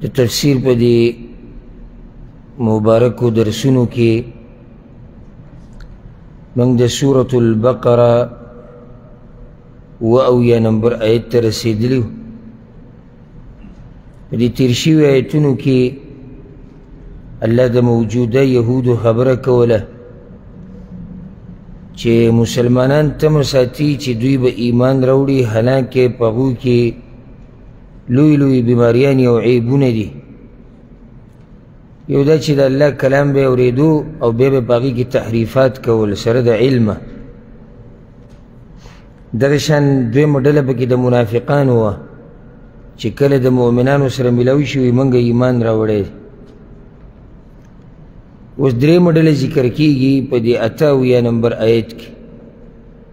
د تفسیر په دې مبارکو درسونو کې موږ د سورة البقره و او یا نمبر آیت ته رسېدلي په دې تېر شوي آیتونو کې الله د موجوده یهودو خبره کوله چې مسلمانان تمه ساتي چې دوی به ایمان راوړي حالانکه په هغوی کې لوی لوی بیماریان یو عیبونه دي یو دا چې د الله کلام به اورېدو او بیا به په هغې کې تحریفات کول سره د علمه دغه شان دویمه ډله پکې د منافقانو وه چې کله د مؤمنانو سره ملاوي شي وي موږ ایمان راوړی اوس درېیمه ډله ذکر کېږي په دې اته اویا نمبر آیت کې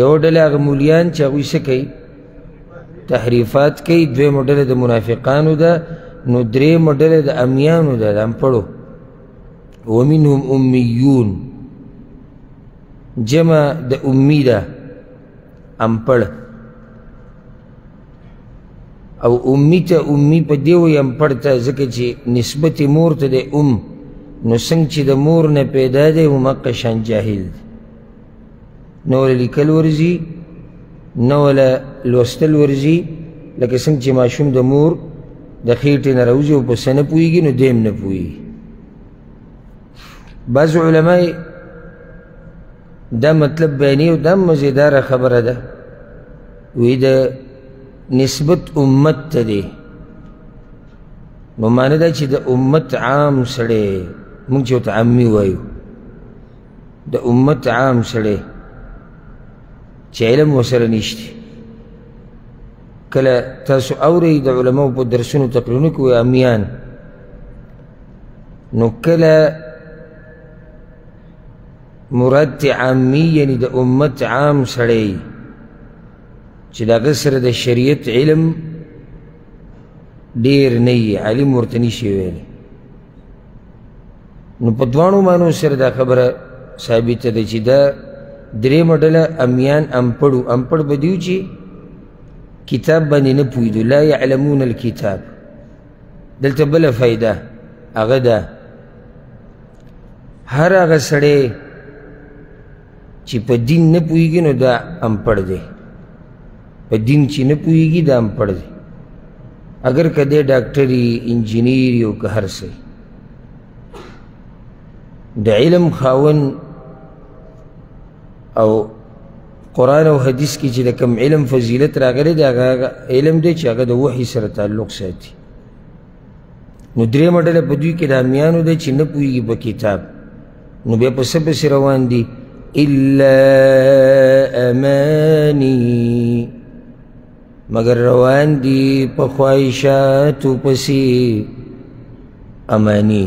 یو ډله هغه مولیان چې هغوی څه کوي تحریفات کوي دویمه ډله د منافقانو ده نو درېیمه ډله د امیانو ده د امپړو ومنهم امیون جمع د امی ده امپړ او امی ته امی په دیو یم پړته ځکه چې نسبت مور ته د ام نو څنګه چې د مور نه پیدا دی همقه شان جاهل دی نه ولا لیکل ورځي نه ولا لوستل ورځي لکه څنګه چې ماشوم د مور د خېټې نه راوځي او په څه نه پوهېږي نو دیم نه پوهېږي بعض علما دا مطلب بیاني او دا مزیداره خبره ده وی د نسبت امت ته دی نو معنی دا چې د امت عام سړی موږ چې ورته عامي وایو د امت عام سړی چې علم وسره نشته کله تاسو اورئ د علماو په درسونو تقریرونو کې وایي امیان نو کله مراد ته عامي یعنی د امت عام سړی چې د هغه سره د شریعت علم ډیر نه عالم ورته نشي ویلی نو په دوانو مانو سره دا خبره ثابته ده چې دا درې مډله امیان امپړو امپړ به دیو چې کتاب باندې نه پوهېدو لا یعلمون الکتاب دلته بله فایده هغه ده هر هغه سړی چې په دین نه پوهېږي نو دا امپړ دی په دین چې نه پوهېږي دا هم پړ دی اګر که دی ډاکټري انجینیر یو که هر څه د علم خاون او قرآن او حدیث کې چې د کوم علم فضیلت راغلی دی هغه علم دی چې هغه د وحي سره تعلق ساتي نو درې مډله په دوی کې د امیانو ده چې نه پوهېږي په کتاب نو بیا په څه پسې روان دي الا امانی مگر روان دي په خواهشاتو پسې امانی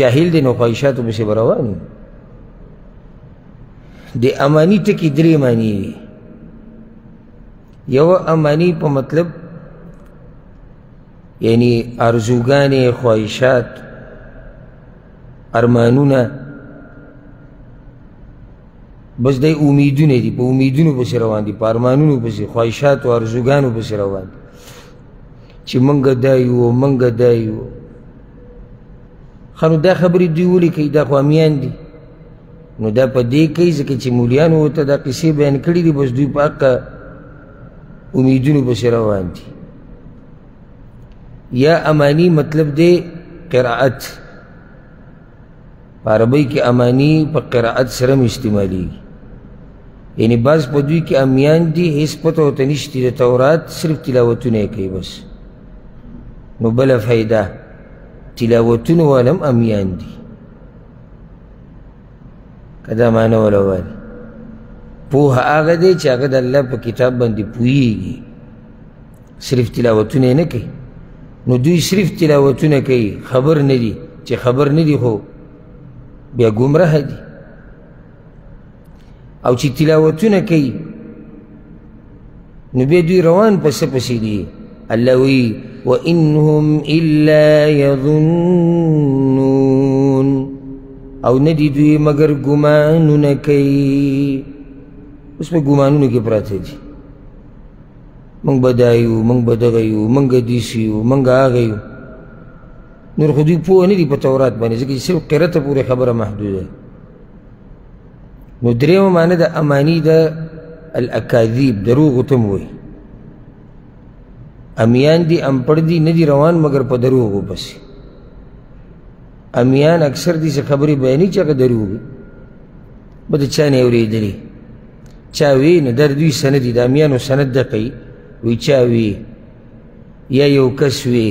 جاهل دی نو خواهشاتو پسې به روان وي د امانی ټکي درې معنی دي یو امانی په مطلب یعنی ارزوګانې خواهشات ارمانونه بس د امیدونه دي په امیدونو پسې روان دي په ارمانونو پسې خواهشات او ارزوګانو پسې روان دي چې مونږ دا یو مونږ دا یو خنو دا خبرې دوی ولیکئ دا خو امیان دي نو دا په دې کوي ځکه چې مولیانو ورته دا قصې بیان کړي دي بس دوی په حقه امیدونو پسې روان دي یا امانی مطلب دی قرائت په عربۍ کې امانی په قرائت سره هم استعمالیږي یعنی بعض په دوی کې امیان دي هیڅ پته ورته نشته د تورات صرف تلاوتونه یې کوي بس نو بله فایده تلاوتونه والا هم امیان دي کدا معنی ولا وایي پوه هغه دی چې هغه د الله په کتاب باندې پوهیږي صرف تلاوتونه نه کوي نو دوی صرف تلاوتونه کوي خبر نه دي چې خبر نه دي خو بیا ګمراه دي او چې تلاوتونه کوي نو بیا دوی روان پسې پسې دي الله وی وانهم الا یظنون او نه دي دوی مګر ګمانونه کوي اوس په ګمانونو کې پراته دي موږ به دا یو موږ به دغه یو موږ دیسي یو موږ هغه یو نور خو دوی پوه نه دي په تورات باندې ځکه چې صرف قرته پورې خبره محدوده نو درېیمه معنی د اماني د الاکاذیب دروغو ته هم وایي امیان دي امپړ دي نه دي روان مګر په دروغو پسې امیان اکثر دي چې خبرې بیاني چې هغه دروغ وي به د چا نه یې اورېدلې چا وی نه دا د دوی سند دي د امیانو سند ده کوي وی چا وی یا یو کس وی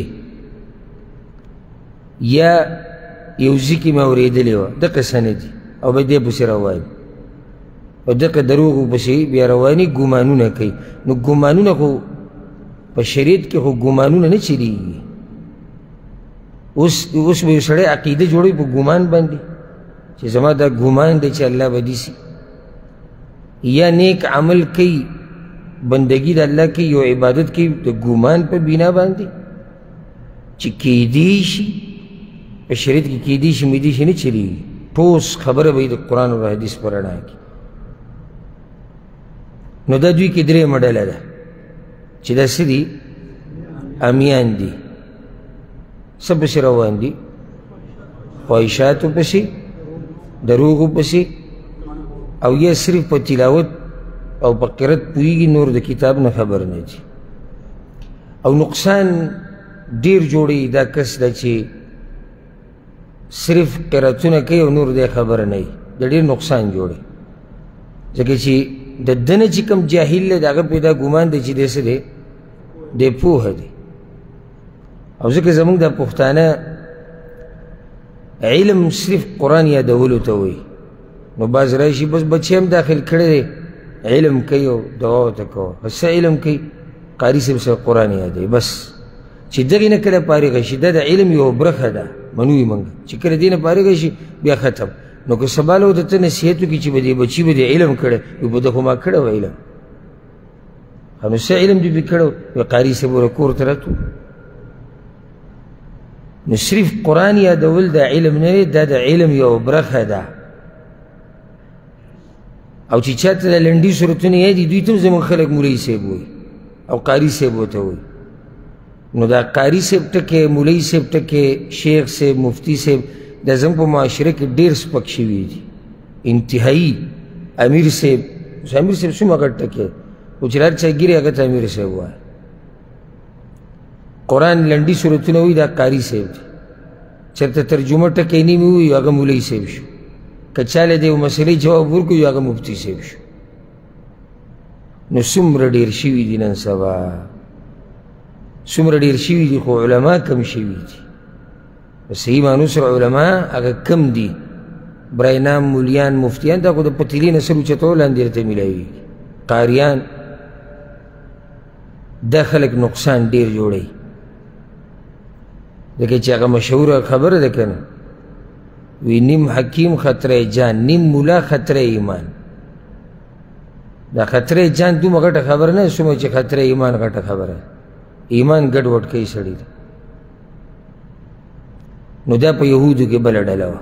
یا یو ځي کې مې اورېدلې وه د قصه نه دي او به دې پسې روان او دغه دروغو پسې بیا رواني ګمانونه کوي نو ګمانونه خو په شریعت کې خو ګمانونه نه چلیږي اوس اوس به یو سړی عقیده جوړوي په ګمان باندې چې زما دا ګمان دی چې الله به دي سي یا نیک عمل کوي بندگی د الله کوي یو عبادت کوي د ګمان په بنا باندې چې کېدی شي په شریعت کې کېدی شي مېدی شي نه چلېږي ټوس خبره به یې د قرآن او حدیث په رڼا کې نو دا دوی کې درېیمه ډله ده چې دا څه دي امیان دي څه پسې روان دي خواهشاتو پسې دروغو پسې او یا صرف په تلاوت او په قرت پوهېږي نور د کتاب نه خبر نه دي او نقصان ډیر جوړي دا کس د چې صرف قراتونه کوي او نور دې خبر نه وي د ډیر نقصان جوړي ځکه چې د دنه چې کوم جاهل دی دغه پیدا ګمان دی چې دې څه دی د پوه دی او ځکه زمونږ د پښتانه علم صرف قرآن یادولو ته وایي نو باز راشي بس بچی هم داخل کړی دی علم کوي او دعا ورته کوه بس څه علم کوي قاري صاحب سره قرآن یادوي بس چې دغې نه کله فارغه شي دا د علم یوه برخه ده منوي موږ چې کله دې نه فارغه شي بیا ختم نو که سبا له ورته نصیحت وکړي چې به دې بچي به دې علم کړی وي به ده خو ما کړی وه علم نو څه علم دې پرې کړی وي قاري صاحب وره کور ته راتلو نو صرف قرآن یادول د علم نه دی دا د علم یو برخه ده او چې چا ته د لنډي صورتونه یادي دوی ته هم زموږ خلک مولوي صاحب وایي او قاري صاحب ورته وایي نو دا قاري صاحب ټکی مولوي صاحب ټکی شیخ صاحب مفتی صاحب دا زموږ په معاشره کې ډېر سپک شوي دي انتهایی امیر صاحب امیر صاحب څومره غټ ټکی او چې هر چا ګیري هغه ته امیر صاحب وایي قرآن لنډي صورتونه وي دا قاري صاحب دی چېرته ترجمه ټکی نیمې وي هغه مولوي صاحب شو که چا له دې یو مسلې جواب ورکړو یو هغه مفتي صاحب شو نو څومره ډېر شوي دي نن سبا څومره ډېر شوي دي خو علما کم شوي دي په صحیح معنو سره علما هغه کم دي براینام مولیان مفتیان دا خو د پتیلې نه سر اوچتو لاندې درته میلاوي قاریان دا خلک نقصان ډیر جوړي لکه چې هغه مشهوره خبره ده کنه وی نیم حکیم خطره جان نیم مولا خطره ایمان دا خطره جان دومره غټه خبره نه څومره چې خطره ایمان غټه خبره ایمان ګډ وډ کوي سړی ده نو دا په یهودو کې بله ډله وه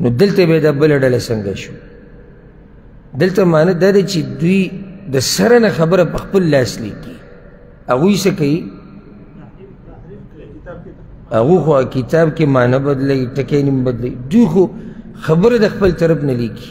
نو دلته به د بل ډله څنګه شو دلته معنی دا ده چې دوی د سره نه خبره په خپل لاس لیکي هغوی څه کوي هغه خو کتاب کې معنی بدلوي ټکی نیم بدلوي دوی خو خبره د خپل طرف نه لیکي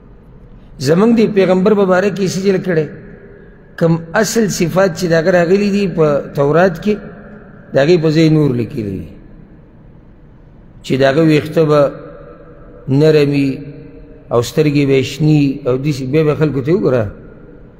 زمونږ دی پیغمبر مبارک یې سجل کړی کم اصل صفات چې د هغه راغلي دي په تورات کې د هغې په ځای نور لیکلي دي چې د هغه ویښته به نرمي او سترګې به شني او داسې بیا به خلکو ته وګوره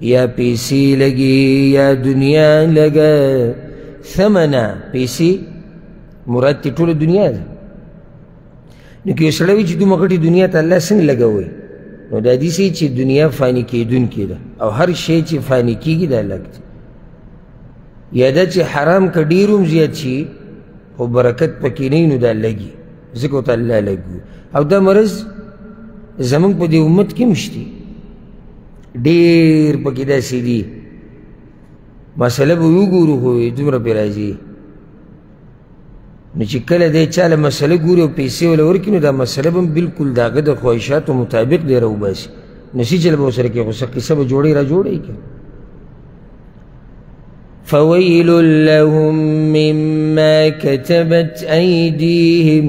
یا پیسی لگی یا دنیا لگا ثمنا پیسی مراد تی ټول دنیا ده نو که سړی وي چې دومره غټې دنیا ته الله څنګه لګوي نو دا دي سي چې دنیا فاني کېدونکې ده او هر شی چې فاني کېږي دا لږ دی یا دا چې حرام که ډېر هم زیات شي خو برکت پکې نه نو دا لګي ځکه ورته الله لګوي او دا مرض زمونږ په دې امت کې هم شته ډیر پکې داسې دي مسله به وګورو خو دومره پې راځي نو چې کله دی چا له مسله ګوري او پیسې وله ورکړي نو دا مسله به هم بلکل د هغه د خواهشاتو مطابق دی راوباسي نو څه چل به ورسره کوي خو څه قصه به جوړوي را جوړوي که فويل لهم مما كتبت أيديهم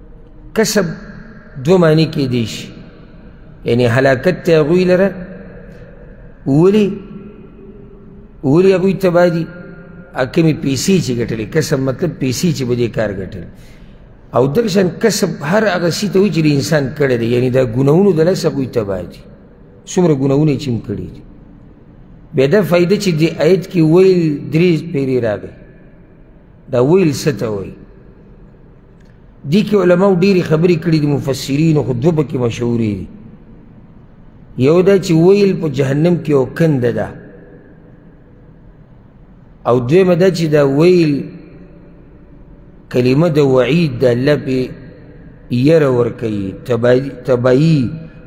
کسب دو معنی کې دی شي یعنی هلاکت ته هغوی لره ولي ولي هغوی تباه دي کومې پیسې چې ګټلې کسب مطلب پیسې چې به دې کار ګټلې او دغه شان کسب هر هغه شي ته وایي چې انسان کړی دی یعنی دا ګناهونو د لاسه هغوی تباه دي څومره ګناهونه یې چې هم کړي دي بیا دا فایده چې دې آیت کې ویل درې پیرې راغی دا ویل څه ته وایي دي کې علماء ډېری خبرې کړې دي مفسرین خو دوه پکې مشهورې دي یو دا چې ویل په جهنم کې یو کند ده او دویمه دا چې دا ویل کلمه د وعید د الله پې یره ورکوي تبایی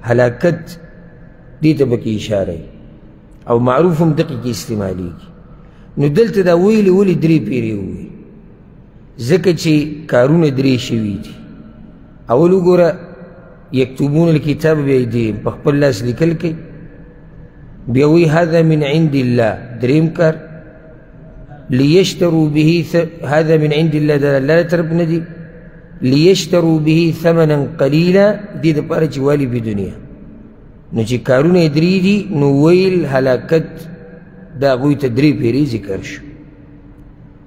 هلاکت دې ته پکې اشاره او معروف هم دقیق استعمالیږي نو دلته دا ویلې ولې درې پیرې وویل ځکه چې کارونه درې شوي دي اول وګوره یکتبون الکتاب بیا دی په خپل لاس لیکل کوي بیا وی هذا من عند الله دریم کار لیشترو به هذا من عند الله د الله طرف نه دي لیشترو به ثمنا قلیلا دې دپاره چې والي په دنیا نو چې کارونه یې درې دي نو ویل هلاکت د هغوی ته درې پیرې ذکر شو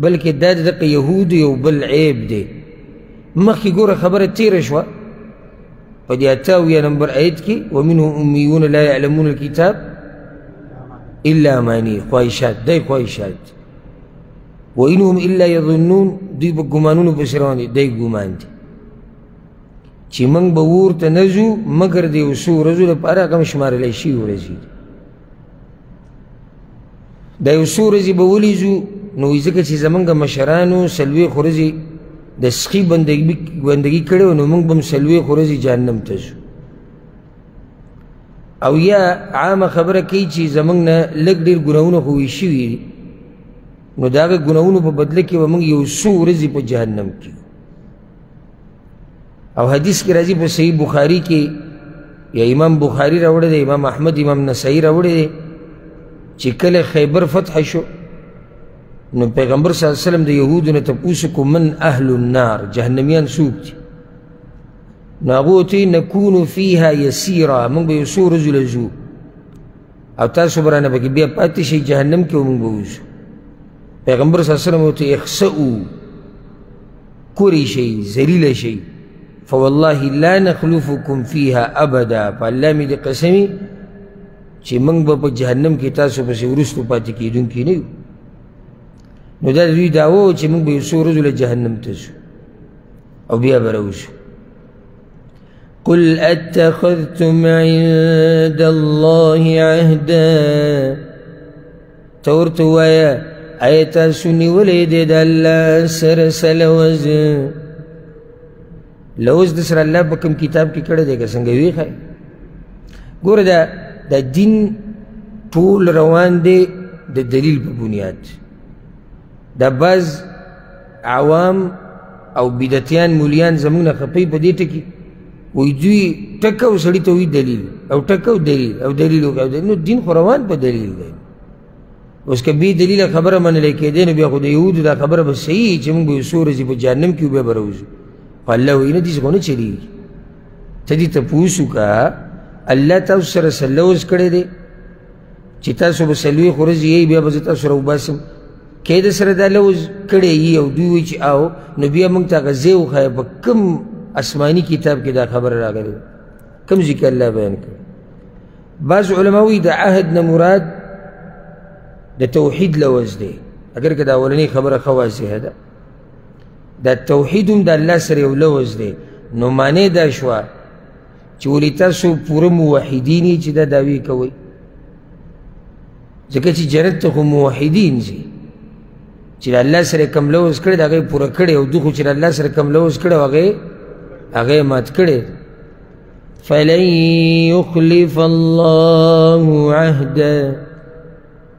بلکې دا د دقه یهودو یو بل عیب دی مخکې ګوره خبره تیره شوه په دې اته اویا نمبر آیت کې ومنه امیون لا یعلمون الکتاب الا امانی خواهشات دی خواهشات دی وانهم الا یظنون دوی په ګمانونو پسې روان دي دی ګمان دی چې موږ به ورته نه ځو مګر د یو څو ورځو لپاره هغه هم شمارلی شوي ورځې دي د یو څو ورځې به ولیځو نو وایي ځکه چې زمونږ مشرانو څلوېښت ورځې د سخي بندګي بندګي کړې وه نو موږ به هم څلوېښت ورځې جهنم ته ځو او یا عامه خبره کوي چې زمونږ نه لږ ډېر ګناهونه خو وي شوي دي نو د هغه ګناهونو په بدله کې به موږ یو څو ورځې په جهنم کې او حدیث کې راځي په صحیح بخاری کې یا امام بخاری راوړی دی امام احمد امام نسائی راوړی دی چې کله خیبر فتح شو نو پیغمبر صلی الله علیه وسلم د یهودو نه تپوس کو من اهل النار جهنميان سوق دي نو هغه ته نكون فيها يسيرا موږ به یو رجل زو او تاسو برانه به بیا پاتې شي جهنم کې موږ به پیغمبر صلی الله علیه وسلم ته اخسئو کوری شي ذلیل شي فوالله لا نخلفکم فيها ابدا په الله مې دې قسمي چې موږ به په جهنم کې تاسو پسې وروستو پاتې کېدونکي نه یو نو دا دوی دعوه وه چې موږ به یو څو ورځو له جهنم ته ځو او بیا به راوځو قل اتخذتم عند الله عهدا تور تو وایا ایت سنی ولې دې د الله سر سلوز لوز د سر الله په کوم کتاب کې کړه دې که څنګه وی خای ګور دا د دین ټول روان دی د دلیل په بنیاد د باز عوام او بدعتیان مولیان زمونږ خپې په دې ټکي وایي دوی ټکه او سړي ته وایي دلیل او ټکه او دلیل او دلیل او دلیل نو دین خو روان په دلیل دی اوس که بې دلیله خبره منلی کېدی نو بیا خو د یهودو دا خبره به صحیح چې موږ به یو څو ورځې په جهنم کې بیا به راوځو خو الله وایي نه داسې خو نه چلېږي ته دې تپوس وکړه الله تاسو سره څه لوز کړی دی چې تاسو به څلوېښت ورځې یئ بیا به زه تاسو راوباسم که د سره دا لوز کړی یي او دوی وایي چې او نو بیا موږ ته هغه ځای وښایه په کوم آسماني کتاب کې دا خبره راغلې کوم ځای کې الله بیان کړ بعض علما وایي د عهد نه مراد د توحید لوز دی اگر که دا اولنۍ خبره ښه واضحه ده دا توحید هم د الله سره یو لوز دی نو معنی دا شوه چې ولې تاسو پوره موحدین چې دا دعوی کوئ ځکه چې جنت ته خو موحدین ځي چې د الله سره کوم لوز کړی د هغه یې پوره کړی او دوی خو چې د الله سره کوم لوز کړی هغه یې هغه یې مات کړی فلن يخلف الله عهده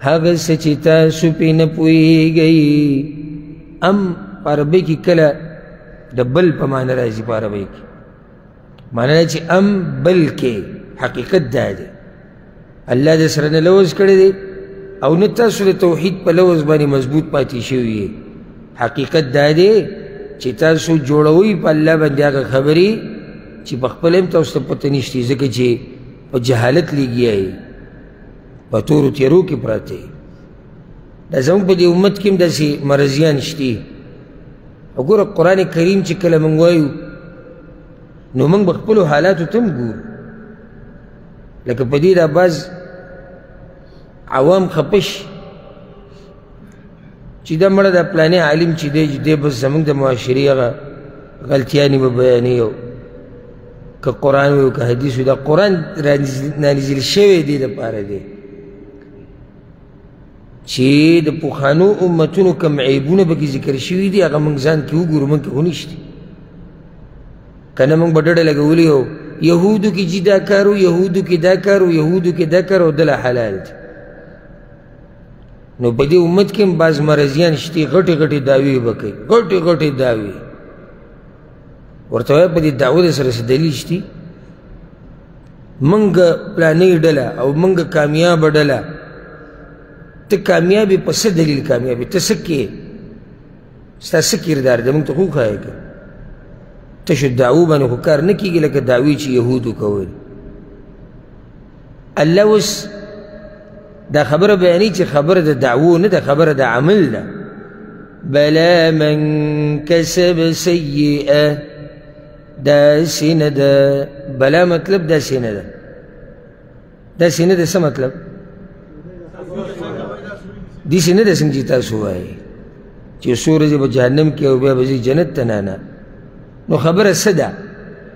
هغه څه چې تاسو پې نه پوهېږئ ام په عربۍ کې کله د بل په معنی راځي په عربۍ کې معنی چې ام بل کې حقیقت دا دی الله دې سره نه لوز کړی دی او نه تاسو د توحید په لوز باندې مضبوط پاتې شوي یې حقیقت دا دی چې تاسو جوړوئ په الله باندې هغه خبرې چې په خپله هم تاسو ته پته نشته ځکه چې په جهالت لګیا یې په تورو تیرو کې پراته دا زموږ په دې امت کې هم داسې مرضیان شته وګوره قرآن کریم چې کله موږ وایو نو موږ به خپلو حالاتو ته هم ګورو لکه په دې دا بعض عوام خپه شي چې دا مړه د پلانې عالم چې دی چې دی بس زمونږ د معاشرې هغه غلطیانې به بیانوي او که قرآن وي او که حدیث وي دا قرآن رانازل شوی دی دپاره دی چې د پخوانو امتونو کوم عیبونه پکې ذکر شوي دي هغه موږ ځان کې وګورو موږ کې ونشته که نه موږ به ډډه لګولي او یهودو کې چې دا کار و یهودو کې دا کار و یهودو کې دا کار او دله حلال دی نو په دې امت کې هم بعض مرضیان شته غټې غټې دعوې به کوي غټې غټې دعوې ورته وایي په دې دعوې سره څه دلیل شته موږ پلانې ډله او موږ کامیابه ډله ته کامیابې په څه دلیل کامیابې ته څه کې ستا څه کردار دی موږ ته خو ښایې که تشو دعوو باندې خو کار نه کېږي لکه دعوې چې یهودو کول الله اوس دا خبره بیانوي چې خبره د دعوو نه ده خبره د عمل ده بلا من کسب سیئه داسې نه ده بلا مطلب داسې نه ده داسې نه ده څه مطلب داسې نه ده څنګه چې تاسو وایئ چې څو ورځې به جهنم کې او بیا به ځي جنت ته نه نه نو خبره څه ده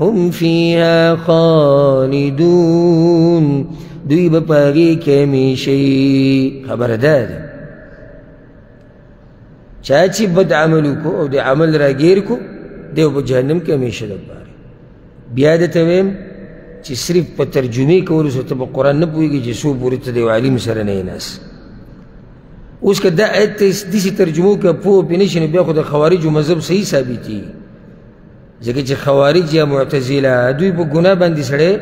هم فيها خالدون دوی به پاغي کې همیشي خبردار چا چې بد عمل کو او د عمل راګیر کو دی په جهنم کې همیشه لپاره بیا د تویم چې صرف په ترجمه کولو سره ته په قرآن نه پوهېږي چې څو پورې ته د یو عالم سره نه ناس اوس که دا آیت ته داسې ترجمو کې پوه پې نه شي نو بیا خو د خوارجو مذهب صحیح ثابتېږي ځکه چې خوارج یا معتزله دوی په ګناه باندې سړی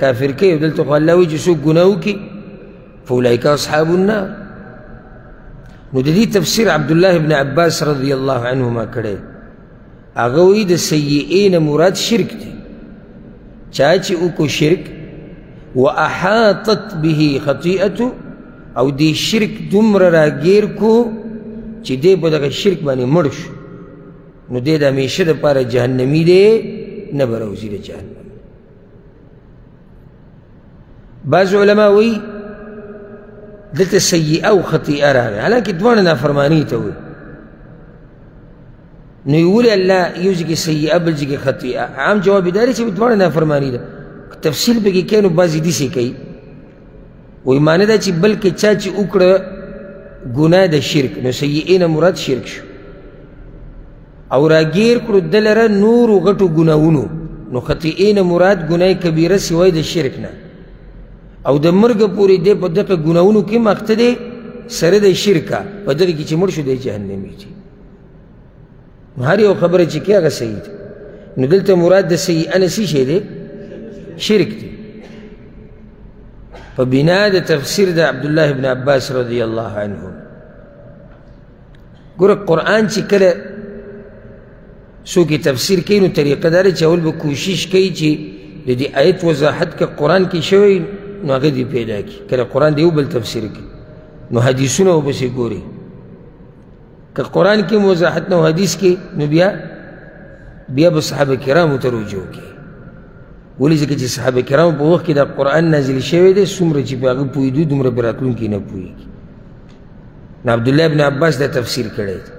کافر کوي دلته خو الله وایي چې څوک ګناه وکړي فاولئک اصحاب النار نو د دې تفسیر عبدالله ابن عباس رضی الله عنهما کړی هغه وایي د سیئې نه مراد شرک دی چا چې وکړو شرک و احاطت به خطیئته او دې شرک دومره راګیر کو چې دې په دغه شرک باندې مړ شو نو دی د همیشه دپاره جهنمي دی نه به راوځي د جهنم بعض علما وایي دلته سیئه او خطیئه راغی حالانکه دواړه نافرماني ته وایي نو یې ولې الله یو ځای کې سیئه بل ځای کې خطیئه عام جواب یې دا دی چې دواړه نافرماني ده که تفصیل پکې کوي نو بعضې داسې کوي وی معنی دا چې بلکې چا چې وکړه ګناه د شرک نو سیئې نه مراد شرک شو او راګیر کړو د لره نورو غټو ګناهونو نو خطیئې نه مراد ګناه کبیره سوای د شرک نه او د مرګ پورې دی په دغه ګناهونو کې مخته دی سره د شرکه په دغه کې چې مړ شو دی جهنمي چې نو هر یو خبره چې کوي هغه صحیح ده نو دلته مراد د سیئه نه څه شی دی شرک دی په بنا د تفسیر د عبدالله ابن عباس رضی الله عنه ګوره قرآن چې کله څوک یې تفسیر کوي نو طریقه داره چې اول به کوشش کوي چې د دې آیت وضاحت که قرآن کې شوی نو هغه دې پیدا کړي کله قرآن د یو بل تفسیر کوي نو حدیثونه ورپسې ګوري که قرآن کې موضاحت نه حدیث کې نو بیا بیا به صحابه کرامو ته رجوع کې ولې ځکه چې صحابه کرامو په وخت کې د قرآن نازل شوی دی څومره چې په هغه پوهېدو دومره په راتلونکي نه پوهېږي نو عبدالله ابن عباس دا تفسیر کړی دی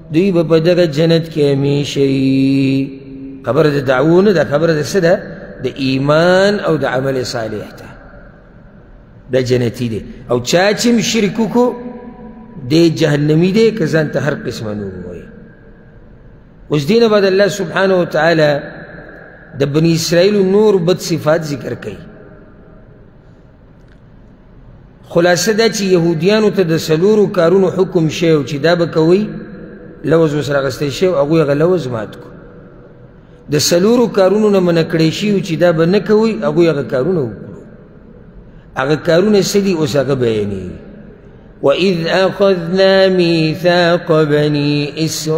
دوی به په دغه جنت کې همیشه خبره د دعوو نه ده خبره د څه ده د ایمان او د عمل صالح ته دا جنتی دی او چا چې هم شرک وکړو دی جهنمي دی که ځان ته هر قسمه نوم ووایي اوس دینه بعد الله سبحانه وتعالی د بني اسرائیلو نور بد صفات ذکر کوي خلاصه دا چې يهوديانو ته د څلورو کارونو حکم شوی و چې دا به کوئ لوز ورسره اخیستی شوی او هغوی هغه لوز مات کړو د څلورو کارونو نه منع کړی شوي چې دا به نه کوئ هغوی هغه کارونه وکړو هغه کارونه څه دي اوس هغه بیانېږي وإذ أخذنا ميثاق بني إسرائيل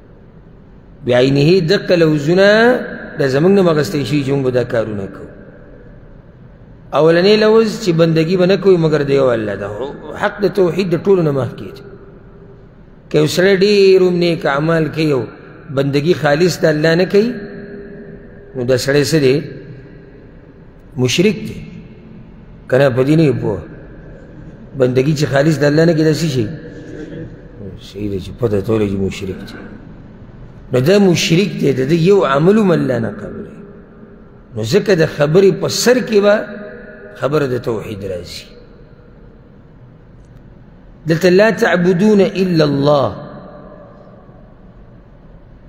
بعینه دقه لوزونه د زمونږ نه مغستې شي چې موږ به دا کارونه کوو اولنې لوز چې بندګي به نه کوي مګر د یو الله ده حق د توحید د ټولو نه مخکې دی که یو سړی ډېر هم نیک اعمال کوي او بندګي خالص د الله نه کوي نو دا سړی څه دی مشرک دی کنه په دې نه پوه بندگی چې خالص د الله نه کې داسې شي صحیح دی چې پته تولې چې مشرک دی نو دا مشرک دی د دې یو عمل هم الله نه قبل نو ځکه د خبرې په سر کې به خبره د توحید راځي دلته لا تعبدون الا الله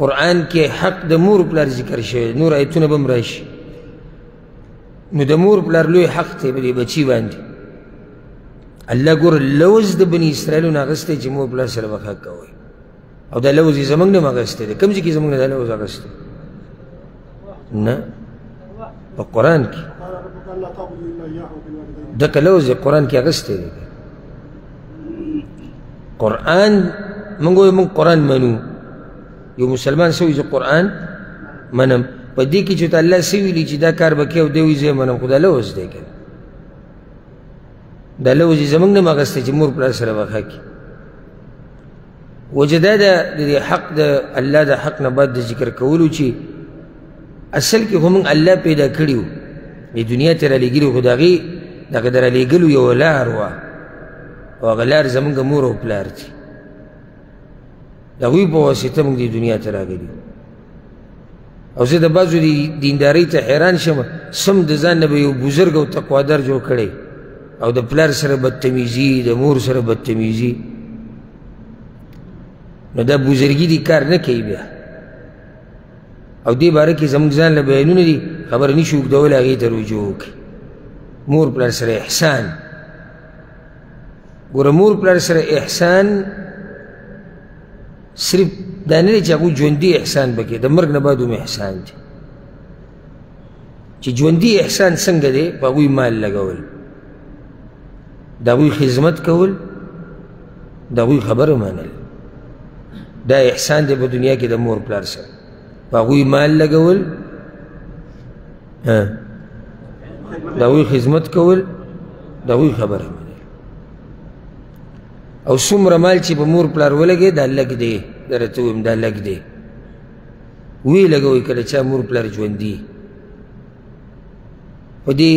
قرآن کې حق د مور پلار ذکر شوی نور آیتونه به هم راشي نو د مور پلار لوی حق دی په دې بچي باندې الله ګوره لوز د بني اسرائیلو نه اخیستی چې مور پلار سره به حق کوئ او دا لوز یې زموږ نه هم اخیستی دی کوم ځای کې زموږ نه دا لوز اخیستی نه په قران کې د کلوز قران کې اغسته دي قران موږ موږ قران منو یو مسلمان سوي چې قران منم په دې کې چې ته الله سوي لې چې دا کار به کوي او دوی زه منم خدای له اوس دی کنه دا له اوس زمنګ نه مغسته چې مور پر سره وخاکي وجدا د دې حق د الله د حق نه بعد د ذکر کولو چې اصل کې هم الله پیدا کړیو د دنیا ته را لېږلي خو د هغې دغه د را لېږلو یوه لار وه او هغه لار زمونږ مور او پلار دي د هغوی په واسطه موږ دې دنیا ته راغلي او زه د بعضو دیندارۍ ته حیران شم سم د ځان نه به یو بزرګ او تقوادر جوړ کړی او د پلار سره بدتمیزي د مور سره بدتمیزي نو دا بزرګي دي کار نه کوي بیا او دې باره کې زموږ ځان له بیانونه دي خبره نشو اوږدولی هغې ته رجوع وکړي مور پلار سره احسان ګوره مور پلار سره احسان صرف دا نه چې هغه ژوندۍ احسان بکې د مرګ نه بعد هم احسان دی چې ژوندۍ احسان څنګه دی په هغوی مال لګول د هغوی خدمت کول د هغوی خبره منل دا احسان دی په دنیا کې د مور پلار سره په هغوی مال لګول د هغوی خدمت کول د هغوی خبره منل او څومره مال چې په مور پلار ولګې دا لږ دی درته ویم دا لږ دی وی لګوي کله چا مور پلار ژوندي په دې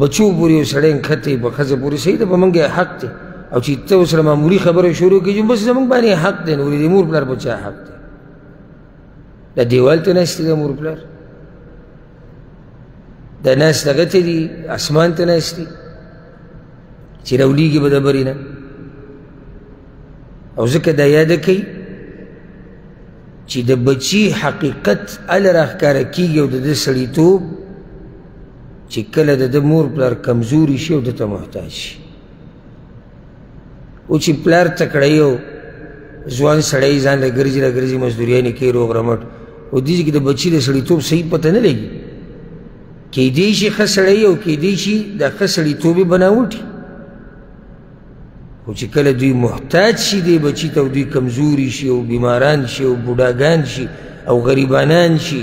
بچو پورې یو سړی نښتی په ښځه پورې صحیح ده په موږ حق دی او چې ته سره معمولي خبره شروع کړي بس زموږ باندې حق دی نور دې مور پلار په چا حق دی دا دیوال ته نشته د مور پلار دا ناس دغه ته دي اسمان ته ناس دي چې راولېږي به د برې نه او ځکه دا یاده کوي چې د بچي حقیقت هله راښکاره کېږي او د ده سړیتوب چې کله د ده مور پلار کمزوري شي او ده ته محتاج شي او چې پلار تکړه یو ځوان سړی ځان له ګرځي را ګرځي مزدوریانې کوي روغ رمټ او دې کې د بچي د سړیتوب صحیح پته نه لګي کیدی شي ښه سړی او کیدی شي د ښه سړیتوب یې بناوټي خو چې کله دوی محتاج شي دې بچي ته او دوی کمزوري شي او بیماران شي او بوډاګان شي او غریبانان شي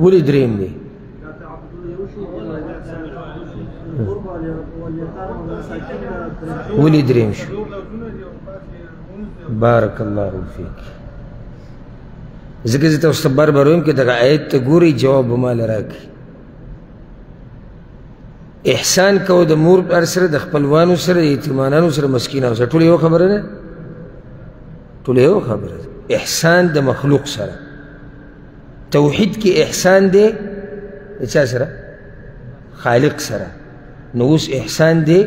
ولې دریم دی ولې دریم شو بارک الله فیک ځکه چې تاسو ته بار بار وایم که دغه آیت ته ګورئ جواب به ماله راکړي احسان کو د مور پلار سره د خپلوانو سره د یتیمانانو سره مسکینانو سره ټول یو خبره ده ټول یو خبره ده احسان د مخلوق سره توحید کې احسان دی د چا سره خالق سره نو اوس احسان دی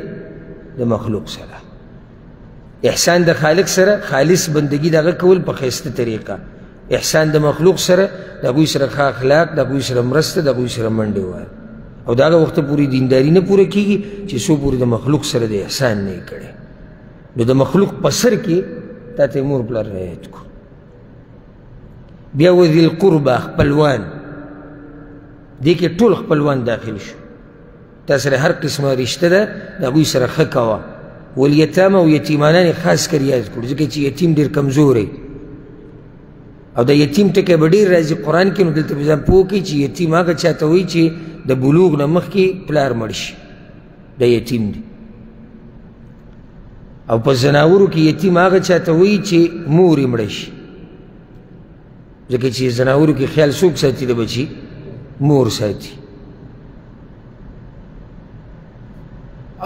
د مخلوق سره احسان د خالق سره خالص بندگی دغه کول په خسته طریقه احسان د مخلوق سره د غوی سره ښه اخلاق د غوی سره مرسته د غوی سره منډه وای او دا وخت پوری دینداری نه پوره کیږي چې سو پوری د مخلوق سره د احسان نه کړي نو د مخلوق په سر کې تا ته مور بل رعایت کو بیا وذل قربا خپلوان دې کې ټول خپلوان داخل شو تا سره هر قسمه رشته ده د هغوی سره ښه کوه والیتامه او یتیمانان یې خاص کر یاد کړو ځکه چې یتیم ډېر کمزوری او د یتیم ټکی به ډېر راځي قرآن کې نو دلته به ځان پوه کړي چې یتیم هغه چا ته وایي چې د بلوغ نه مخکې پلار مړ شي د یتیم دی او په ځناورو کې یتیم هغه چا ته وایي چې مور یې مړه شي ځکه چې زناورو کې خیال څوک ساتي د بچي مور ساتي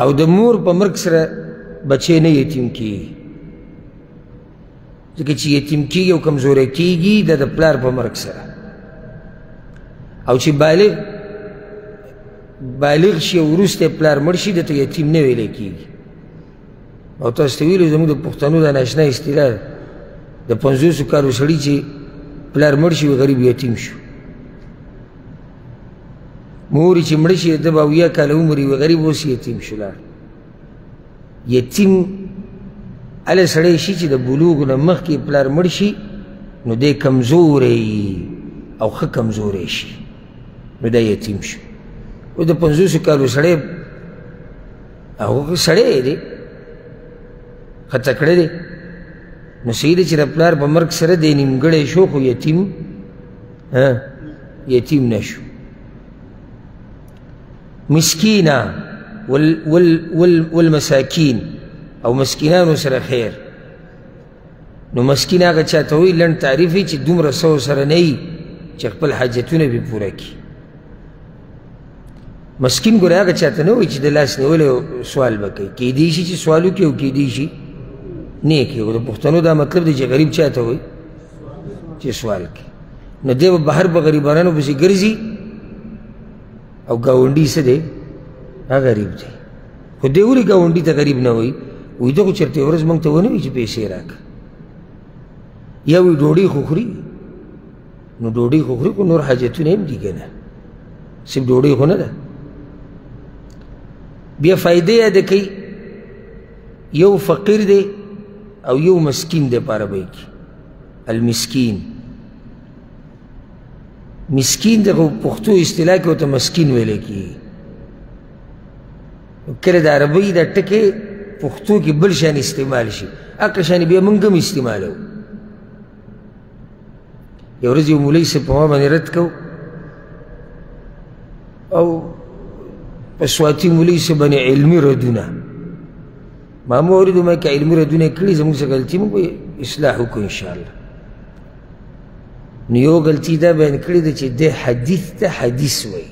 او د مور په مرګ سره بچی نه یتیم کیږي ځکه چې یتیم کیږي او کمزوری کیږي د د پلار په مرګ سره او چې بالغ بالغ شي وروسته پلار مړ شي د ته یتیم نه ویلی کیږي او تاسو ته ویلو زموږ د پښتنو دا ناشنا اصطلاح ده د پنځوسو کالو سړي چې پلار مړ شي غریب یتیم شو مور چې مړ شي د به اویا کاله عمر وي غریب اوس یتیم شو لاړ یتیم هله سړی شي چې د بلوغ نه مخکې پلار مړ شي نو دی کمزوری او ښه کمزوری شي نو دا یتیم شو او د پنځوسو کالو سړی هغه خو سړی دی ښه تکړه دی نو څه دی چې د پلار په مرګ سره دی نیمګړی شو خو یتیم یتیم نه شو مسکینا والمساکین او مسکینانو سره خیر نو مسکین هغه چا ته وایي لنډ تعریف چې دومره سو سره نه وي چې خپل حاجتونه به پوره کړي مسکین ګوره هغه چاته نه وایي چې د لاس نیولو سوال به کوي کیدی شي چې سوال وکړي او کیدی شي نه یې کوي د پښتنو دا مطلب دی چې غریب چاته وایي چې سوال کوي نو دی به بهر به غریبانو پسې ګرځي او ګاونډي څه دی هغه غریب دی خو دی ولې ګاونډي ته غریب نه وایي وایي ته خو چېرته یوه ورځ موږ ته ونه وایي چې پیسې راکړه یا وایي ډوډۍ خو خوري نو ډوډۍ خو خوري خو نور حاجتونه هم دي که نه صرف ډوډۍ خو نه ده بیا فایدې یادې کوي یو فقیر دی او یو مسکین دی په عربۍ کې المسکین مسکین د پښتو اصطلاح کې ورته مسکین ویل کېږي کله د عربۍ دا ټکی پښتو کې بل شان استعمال شي هغه شان بیا موږ هم استعمالوو یو ورځ یو مولوي صاحب په ما باندې رد کو او په سواتي مولوي صاحب باندې علمي ردونه ما هم واورېدو ما که علمي ردونه یې کړي زموږ څه غلطي موږ به اصلاح وکړو انشاءالله نو یو غلطي دا بیان کړې ده چې د حدیث ته حدیث وایي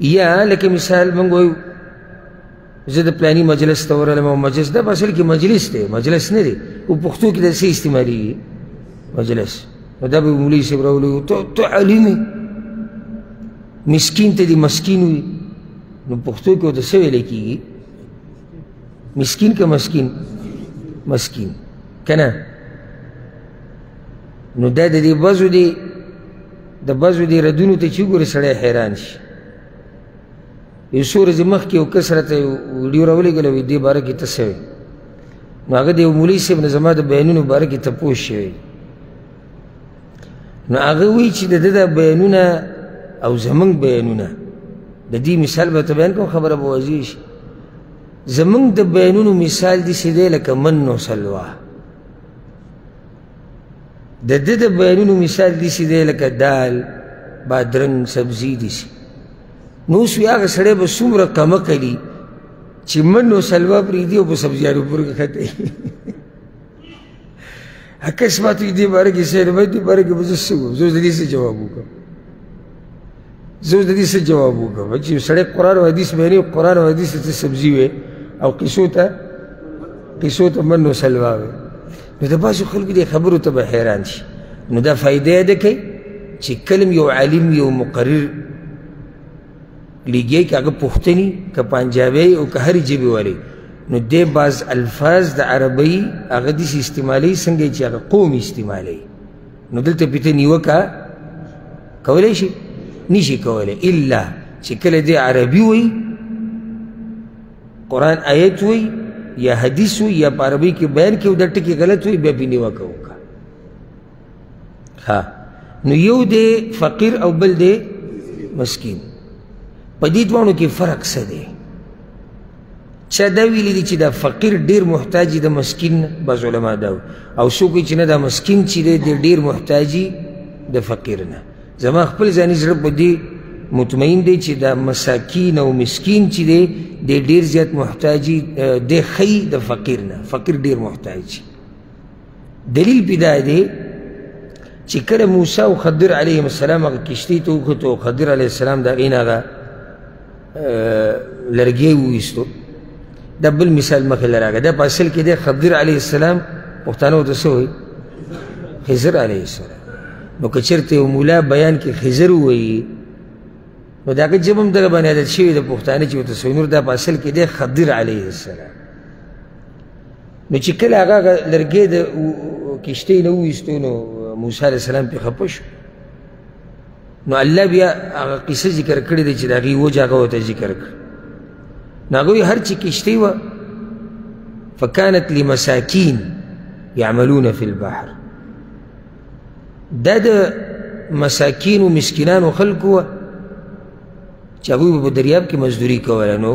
یا لکه مثال مونږ وایو زه د پلاني مجلس ته ورغلم او مجلس دا په اصل کې مجلس دی مجلس نه دی او پښتو کې د څه استعمالېږي مجلس نو دا به مولوي صاحب راولي ته عالم یې مسکین ته دې مسکین وي نو پښتو کې ورته څه ویلی کېږي مسکین که مسکین مسکین که نه نو دا د دې بعضو دې د بعضو دې ردونو ته چې ګورې سړی حیران شي یو څو ورځې مخکې یو کس راته یو ویډیو راولېږله وایي دې باره کې ته څه وایي نو هغه د یو مولوي صاحب نه زما د بیانونو باره کې تپوس شوی نو هغه وایي چې د ده دا بیانونه او زمونږ بیانونه د دې مثال به ته بیان کوم خبره به واضح شي زمونږ د بیانونو مثال داسې دی لکه من نو سلوه د ده د بیانونو مثال داسې دی لکه دال بادرنګ سبزي داسې نو اوس وي هغه سړی به څومره کمه کړي چې من او سلوا پرېږدي او په سبزیانو پورې کښته اکثمات دې باره کې سیر به دې باره کې به زه څه وم زه اوس دې څه جواب وکړم زه د دې څه جواب وکړم چې سړی قرآن او حدیث مینې قرآن او حدیث ته سبزي وي او قصو ته قصو ته من و سلوا وي نو د بعضو خلکو دې خبرو ته به حیران شي نو دا فایده یې ده کوي چې کلم یو عالم یو مقرر لیږي که هغه پښتني که پنجابی او که هرې ژبې والی نو دې بعض الفاظ د عربۍ هغه داسې استعمالوي څنګه چې هغه قوم استعمالوي نو دلته پته نیوکه کولی شي نشي کولی الا چې کله دی عربي وي قرآن آیت وي یا حدیث وي یا په عربي کې بیان کې دا ټکي غلط وي بیا پې نیوکه وکړه ها نو یو دی فقیر او بل دی مسکین په دې دواړو کې فرق څه دی چا دا ویلي دي چې دا فقیر ډیر محتاج د مسکین نه بعض علما دا او څوک وایي چې نه دا مسکین چې دی دی ډیر محتاج د فقیر نه زما خپل ځاني زړه په دې مطمئن دی چې دا مساکین او مسکین چې دی دی ډیر زیات محتاج دی ښي د فقیر نه فقیر ډیر محتاج دلیل پې دا دی چې کله موسی او خضر علیهم السلام هغه کشتۍ ته وکتو خضر علیه السلام د هغې نه هغه لرګی وویستو دا بل مثال مخې له راغی دا په اصل کې دی خضر علیه السلام پښتانه ورته څه وایي خضر علیه السلام نو که چېرته یو مولا بیان کې خضر ووایي نو د هغه ژبه هم دغه باندې عادت شوې د پښتانه چې ورته څه نور دا په اصل کې دی خضر علیه السلام نو چې کله هغه لرګی د کشتۍ نه وویستو نو موسی علیه السلام پرې خفه شو نو الله بیا هغه قصه ذکر کړې دی چې د هغې وجه هغه ورته ذکر کړ نو هغوی هر چې کښتۍ وه فکانت لمساکین یعملون فی البحر دا د مساکینو مسکینانو خلکو وه چې هغوی به په دریاب کې مزدوري کوله نو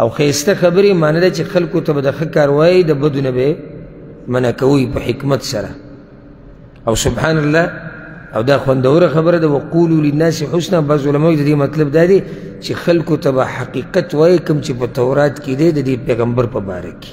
او خیسته خبرې معنی ده چې خلکو ته به د ښه کار وایي د بدو نه به منع کوي په حکمت سره او سبحان الله او دا خوندوره خبره ده وقولو للناس حسنا بعض علماء د دې مطلب دا دی چې خلکو ته به حقیقت وایي کوم چې په تورات کې دی د دې پیغمبر په باره کې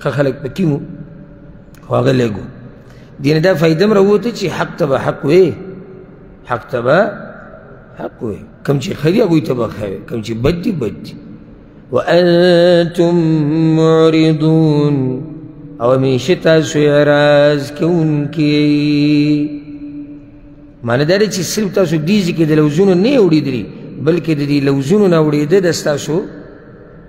ښه خلک پکې وو خو هغه لږ وو دې نه دا فایده هم راووته چې حق ته به حق وې حق ته به حق وې کوم چې ښه دي هغوی ته به ښه وې کوم چې بد دي بد دي وأنتم معرضون او همیشه تاسو اعراض کوونکي معنی دا دی چې صرف تاسو دې ځکه د لوزونو نه اوړېدلي بلکې د دې لوزونو نه اوړېده د ستاسو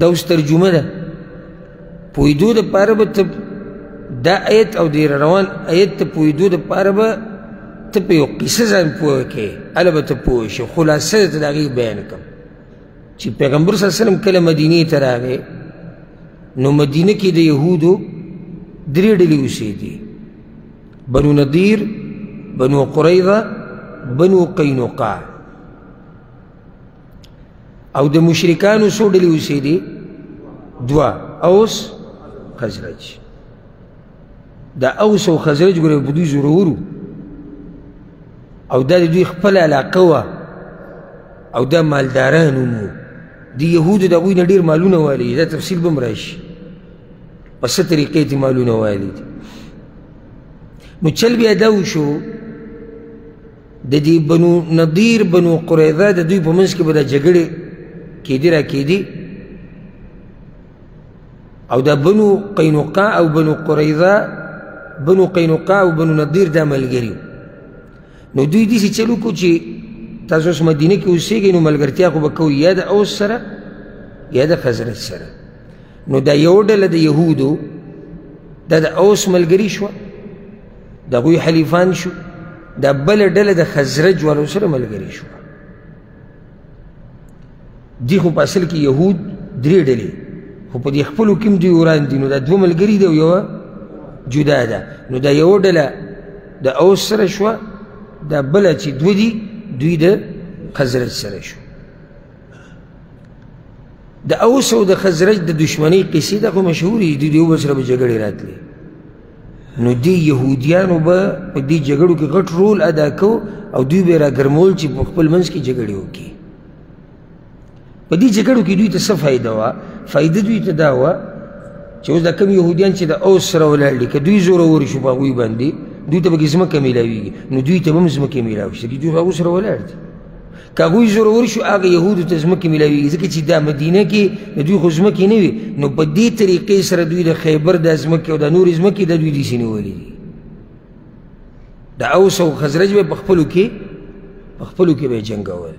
دا اوس ترجمه ده پوهېدو دپاره به ته دا ایت او دې روان ایت ته پوهېدو دپاره به ته په یو قصه ځان پوه کړې هله به ته پوه شې خلاصه درته د هغې بیان کړم چې پیغمبر صلی وسلم کله مدینې ته راغی نو مدینه کې د یهودو درې ډلې اوسېدې بنو نذیر بنو قریظه بنو قینقاع او د مشرکانو څو ډلې اوسېدې دوه اوس خزرج د اوس او خزرج ګورې په دوی زورورو او دا د دوی خپله علاقه وه او دا مالداران هم وو د یهودو د هغوی نه ډېر مالونه والي دا تفصیل به هم راشي په څه طریقې دې مالونه والي دي نو چل بیا دا وشو د دې بنو نضیر بنو قریظه د دوی په منځ کې به د جګړې کېدي را کېدي او د بنو قینقا او بنو قریظه بنو قینقا او بنو نضیر دا ملګري نو دوی داسې چل وکړو چې تاسو اوس مدینه کې اوسېږئ نو ملګرتیا خو به کوئ یا د اوس سره یا د خزرج سره نو دا یو ډله د یهودو دا د اوس ملګري شوه د هغوی حلیفان شو دا بله ډله د خزرج والو سره ملګري شوه دی خو په اصل کې یهود درې ډلې خو په دې خپلو کې هم دوی وران دي نو دا دوه ملګري دی او یوه جدا ده نو دا یوه ډله د اوس سره شوه دا بله چې دوه دي دوی د خزرج سره شو د اوس او د خزرج د دشمنی قصې دا خو مشهورې دي دوی به سره به جګړې راتلې نو دې یهودیانو به په دې جګړو کې غټ رول ادا کو او دوی به راګرمول چې په خپل منځ کې جګړې وکړي په دې جګړو کې دوی ته څه فایده وه فایده دوی ته دا وه چې اوس دا کوم یهودیان چې د اوس سره ولاړ دي که دوی زورور شو په هغوی باندې دوی ته پکې ځمکه میلاویږي نو دوی ته به هم ځمکې میلاو شي دوی هغو سره ولاړ دي که هغوی زورور شو هغه یهودو ته ځمکې میلاویږي ځکه چې دا مدینه کې د دوی خو ځمکې نه وي نو په دې طریقې سره دوی د خیبر دا ځمکې او د نورې ځمکې د دوی داسې نیولې دي د اوس او خزرج به په خپلو کې په خپلو کې به یې جنګول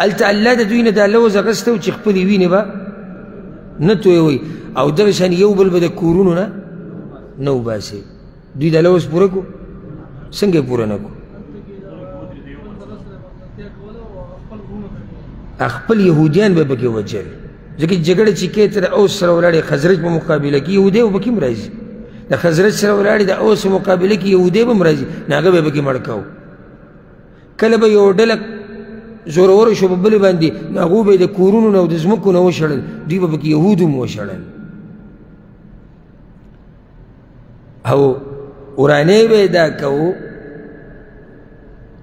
هلته الله د دوی نه دا لوز اخیستی و چې خپلې وینې به نه تویوي او دغه شان یو بل به د کورونو نه نه وباسي دوی دا لوز پوره کو څنګه پوره نه کو خپل يهوديان به پکې وچل ځکه جګړه چې کې تر اوس سره ولاړې خزرج په مقابله کې يهودي به پکې مرزي د خزرج سره ولاړې د اوس په مقابله کې يهودي به مرزي ناګه به پکې مړکاو کله به یو ډله زورور شو په بل باندې هغه به د کورونو نه او د ځمکو نه وشړل دوی به پکې يهودو مو وشړل او ورانه به دا کوو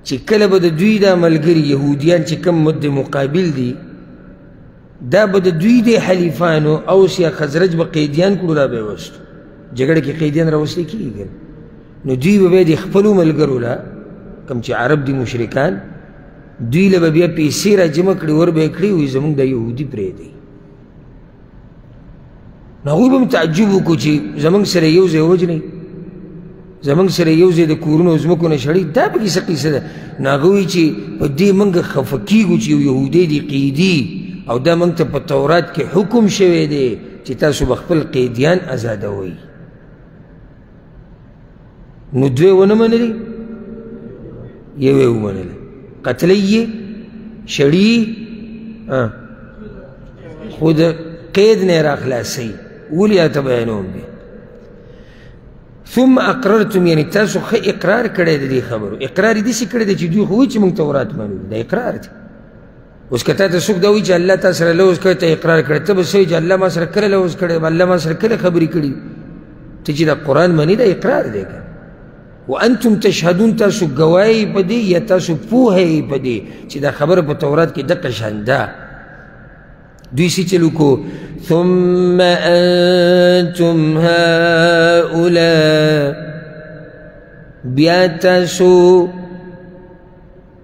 چې کله به د دوی دا ملګري یهودیان چې کم مد مقابل دي دا به د دوی د حلیفانو اوس یا خزرج به قیدیان کړو را به یې وستو جګړه کې قیدیان راوستل کېږي نو دوی به بیا د خپلو ملګرو له کوم چې عرب دي مشرکان دوی له به بیا پیسې راجمع کړي ور به یې کړي وي زموږ دا یهودي پرېږدئ نو هغوی به مې تعجب وکړو چې زمونږ سره یو ځای وژني زمونږ سره یو ځای د کورونو او ځمکو نه شړي دا پکې څه قیصه ده نو هغه وایي چې په دې موږ خفه کېږو چې یو یهودی دې قیدي او دا موږ ته په تورات کې حکم شوی دی چې تاسو به خپل قیدیان ازادوئ نو دوی ونه منلې یوې ومنلې قتلی یې شړي خو د قید نه را خلاصوي ولې راته بیانوم بیا ثم اقررتم یعنی تاسو ښه اقرار کړی د دې خبرو اقرار یې داسې کړی دی چې دوی خو وایي چې موږ تورات منو دا اقرار دی اوس که تا ته څوک دا وایي چې الله تا سره لوز کړی ته اقرار کړی ته به څه وایي چې الله ما سره کله لوز کړی الله ما سره کله خبرې کړي ته چې دا قرآن مني دا اقرار دی که وانتم تشهدون تاسو ګواهي په دې یا تاسو پوه یې په دې چې دا خبره په تورات کې دقه شان ده دوی سی چلو کو ثم انتم هؤلاء بیا تاسو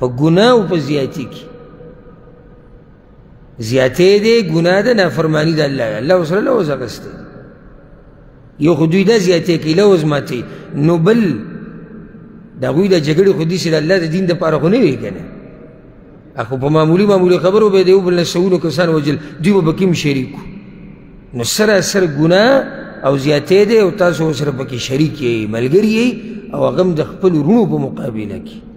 په ګناه او په زیاتي کې زیاتې دی ګناه ده نافرماني ده الله الله ورسره لوز اخیستی یو خو دوی دا زیاتې کوي لوز ماتې نو بل د هغوی د جګړې خو داسې د الله د دین دپاره خو نه وي که نه خو په معمولي معمولي خبرو به یې د یو بل نه سوونو کسان وژل دوی به پکې هم شریک نو سراسر ګناه او زیاتې دی او تاسو ورسره پکې شریک یئ ملګري یئ او هغه هم د خپلو وروڼو په مقابله کې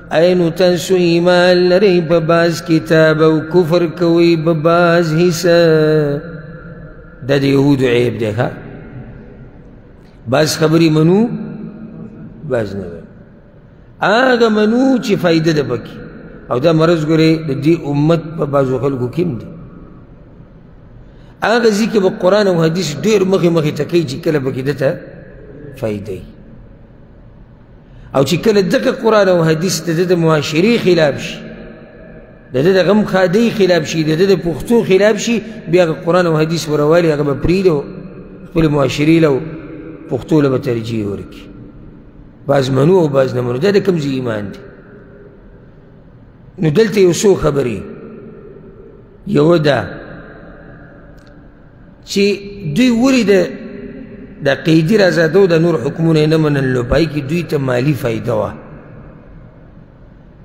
اینو تاسو ایمان لرئ په بعض کتاب او کفر کوئ په بعض حصه دا د یهودو عیب دی ښه بعض خبرې منو بعض نه هغه منو چې فایده ده پکې او دا مرض ګورې د دې امت په بعضو خلکو کې هم دی هغه ځي کې به قرآن او حدیث ډېر مخې مخې ته کوي چې کله پکې ده ته فایده وي او چې کله ځکه قرآن او حدیث د ده د معاشرې خلاف شي د ده د غم ښادۍ خلاف شي د ده د پښتو خلاف شي بیا هغه قرآن او حدیث وروالي هغه به پرېږدي او خپلې معاشرې له پښتو له به ترجیح ورکړي بعض منو او بعض نه منو دا د کوم ځای ایمان دی نو دلته یو څو خبرې یوه ده چې دوی ولې د د قیدي رازادو د نور حکمونه یې نه منل نو په هغې کې دوی ته مالي فایده وه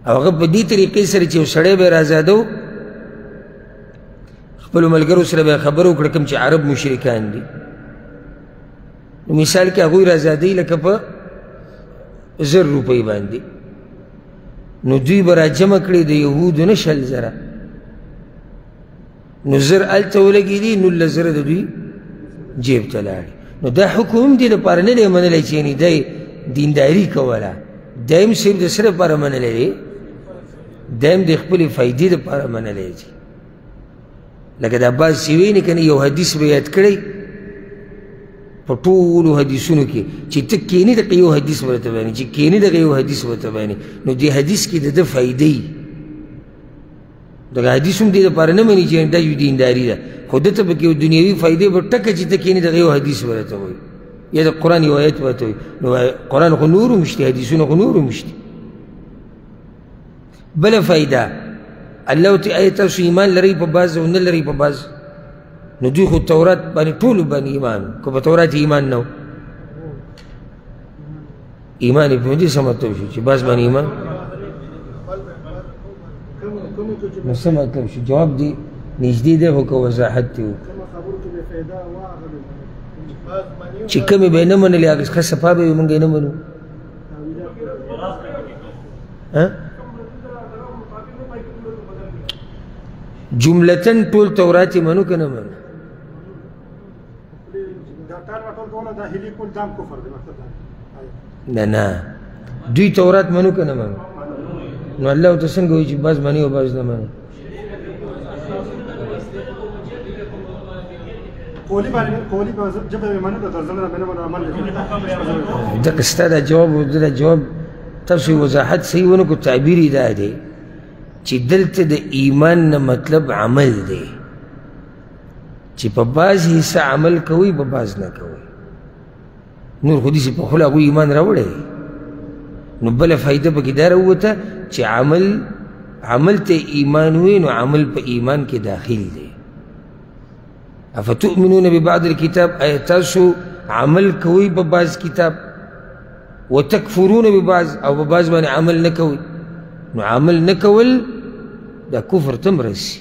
او هغه په دې طریقې سره چې یو سړی به یې رازادو خپلو ملګرو سره به یې خبرې وکړه کوم چې عرب مشرکان دي نو مثال کې هغوی رازادوي لکه په زر روپۍ باندې نو دوی به راجمع کړي د یهودو نه شل زره نو زر هلته ولګېدي نولس زره د دوی جیب ته لاړې نو دا حکم هم دې لپاره نه دی منلی چې یعنې دی دینداري کوله دا هم صرف د څه لپاره منلی دی دا هم د خپلې فایدې لپاره منلی دی لکه دا بعض چې وینې که نه یو حدیث به یاد کړی په ټولو حدیثونو کې چې ته کینې دغه یو حدیث به ورته بیانې چې کینې دغه یو حدیث به ورته بیانې نو دې حدیث کې د ده فایدې دغه حدیث هم دې لپاره نه مني چې دا یو دینداري ده خو ده ته پکې یو دنیوي فایدې به ټکه چې ته کښېنې دغه یو حدیث به راته وایي یا د قرآن یو آیت به راته وایي نو قرآن خو نور هم شته حدیثونه خو نور هم شته بله فایده الله ورته ایا تاسو ایمان لرئ په بعض او نه لرئ په بعض نو دوی خو تورات باندې ټولو باندې ایمان که په تورات ایمان نه ایمان په دې سم مطلب شو چې بس باندې ایمان نو سم مطلب شو جواب دی نږدې دی هو کو وضاحت دی چې کمی به نه منلې هغه ښه صفا به مونږ نه منو ها جملتن ټول تورات منو کنه منو نه نه دوی تورات منو که نه منو نو الله ته څنګه وایي چې بس مني او بس نه مني دغه ستا دا جواب دا جواب تاسو وضاحت صحیح ونه کو تعبیر دا دی چې دلته د ایمان نه مطلب عمل دی چې په بعض حصه عمل کوي په بعض نه کوي نور خو دې چې په خوله هغوی ایمان راوړی نو بله فایده پکې دا راووته چې عمل عمل ته ایمان وي نو عمل په ایمان کې داخل دی افتؤمنون ببعض الكتاب ایا تاسو عمل کوي په بعض کتاب وتکفرون ببعض او په بعض باندې عمل نه کوي نو عمل نه کول دا کفر تم رسي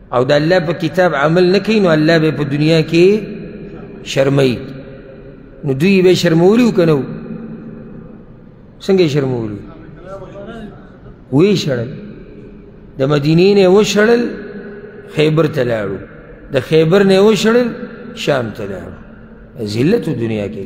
او د الله په کتاب عمل نه کوي نو الله به په دنیا کې شرموي نو دوی به شرمولي که نه څنګه شرمولي وی شړل د مدینې نه وشړل خیبر ته لاړو د خیبر نه وشړل شام ته لاړو ذلت دنیا کې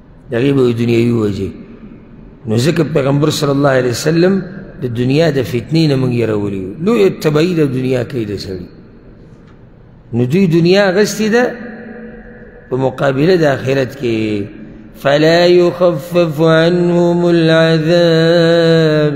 دغه به دنیوي وجه نو ځکه پیغمبر صلی الله علیه وسلم د دنیا د فتنې نه موږ یرولي لوی تبعی د دنیا کوي د سړي نو دوی دنیا غستې ده په مقابله د آخرت کې فلا يخفف عنهم العذاب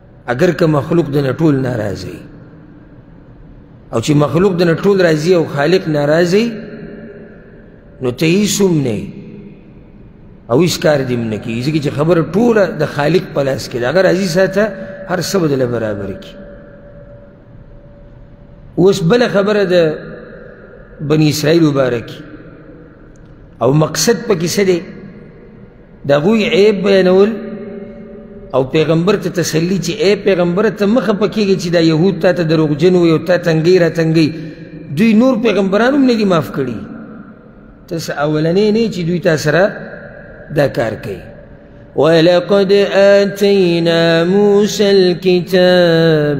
اگر که مخلوق د نه ټول ناراضي او چې مخلوق د نه ټول راضي او خالق ناراضي نو ته هیڅ هم نه او هیڅ کار دې هم نه کېږي ځکه چې خبره ټوله د خالق په لاس کې ده هغه راضي ساته هر څه به دله برابر کړي اوس بله خبره د بني اسرائیل مبارکي او مقصد پکې څه دی د هغوی عیب بیانول او پیغمبر ته تسلی چې ای پیغمبر ته مخه پکېږي چې دا یهود تا ته دروغجن وي او تا تنګي را تنګي دوی نور پیغمبران هم نه دي معاف کړي ته څه اولنې نه چې دوی تا سره دا کار کوي ولقد آتینا موسی الکتاب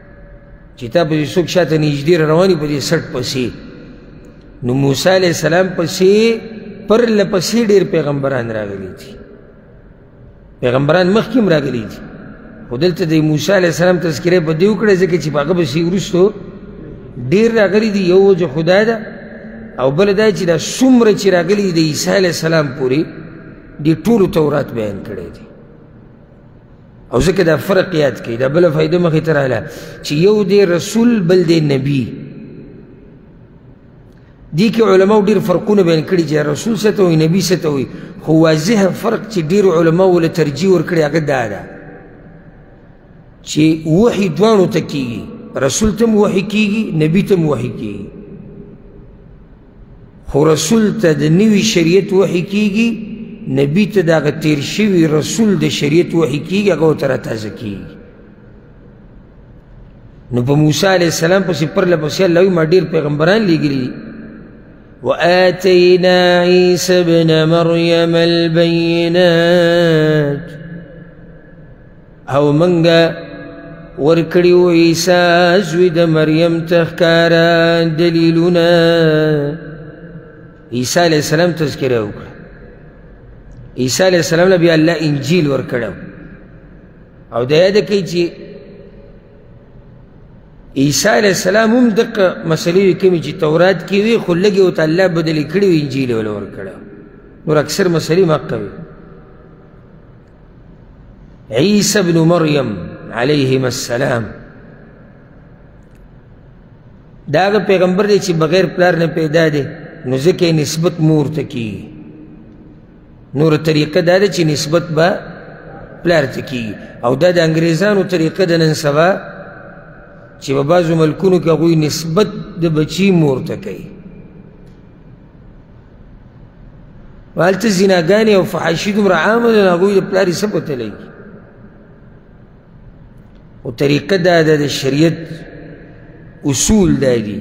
چې تا پسې څوک شاته نږدې را روان دي په دې سټ پسې نو موسی علیه السلام پسې پرله پسې ډېر پیغمبران راغلي دي پیغمبران مخکې هم راغلي دي خو دلته د موسی علیه السلام تذکره په دې وکړه ځکه چې په هغه پسې وروستو ډېر راغلي دي یو وجه خدا ده او بل دا چې دا څومره چې راغلي د عیسی علیه السلام پورې د ټولو تورات بیان کړی دی او ځکه دا فرق یاد کړئ دا بله فایده مخې ته راغله چې یو دی رسول بل دی نبی دې کې علماو ډېر فرقونه بیان کړي چې رسول څه ته وایي نبي څه ته وایي خو واضح فرق چې ډېر علماو له ترجیح ورکړي هغه دا ده چې وحي دواړو ته کېږي رسول ته هم وحي کېږي نبي ته هم وحي کېږي خو رسول ته د نوي شریعت وحی کیږي نبی ته د هغه تیر شوي رسول د شریعت وحی کیږي هغه ورته راتازه کیږي نو په موسی علیه السلام پسې پرله پسې الله وایي ما ډېر پیغمبران لیږلي دي وآتينا عيسى ابن مريم البينات او منګه ورکړی و عیسی زوی د مریم ته ښکارا دلیلونه عیسی علیه السلام تذکره وکړه عیسی علیه السلام له بیا الله انجیل ورکړو او دا یاد کوي چې عیسی علیه السلام هم دغه مسلې کومې چې تورات کې وي خو لږې ورته الله بدلې کړي وي انجیل یې ورکړی نور اکثر مسلې مقه وي عيسى بن مريم عليهما السلام دا هغه پیغمبر دی چې بغیر پلار نه پیدا دی نو ځکه نسبت مور ته کیږي نور طریقه دا ده چې نسبت به پلار ته کیږي او دا د انګریزانو طریقه ده نن سبا چې په بعضو ملکونو کې هغوی نسبت د بچي مور ته کوي والته زناګانې او فحاشي دومره عامه ده نو هغوی د پلار یې څه پته لګي خو طریقه دا ده د شریعت اصول دا دي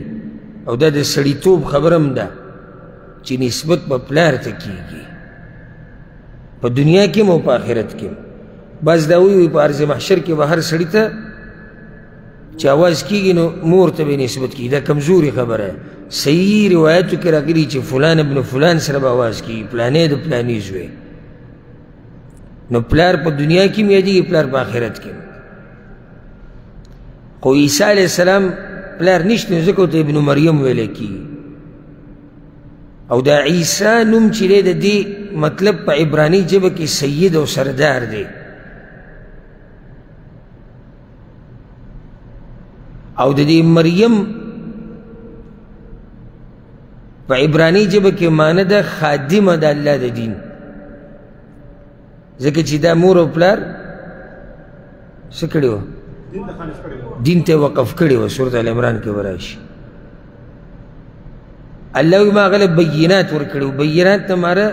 او دا د سړیتوب خبره هم ده چې نسبت په پلار ته کیږي په دنیا کې هم او په آخرت کې هم بس دا وی په عرض محشر کې به هر سړي ته چې اواز کیږي نو مور ته به نسبت کیږي دا کمزوري خبره صحیح روایتو کې راغلي چې فلان ابن فلان سره به اواز کیږي پلانې د پلانې زوی نو پلار په دنیا کې هم یادېږي پلار په آخرت کې خو عیسی علیه السلام پلار نشته نو ځکه ورته ابن مریم ویلی کیږي او دا عیسی نوم چې دی د دې مطلب په عبراني ژبه کې سید او سردار دی او د دې مریم په عبرانی ژبه کې معنی ده خادمه د الله د دین ځکه چې دا مور او پلار څه کړي وه دین ته وقف کړي وه سورت العمران کې به راشي الله ما غل بینات ورکړو بینات تمہارا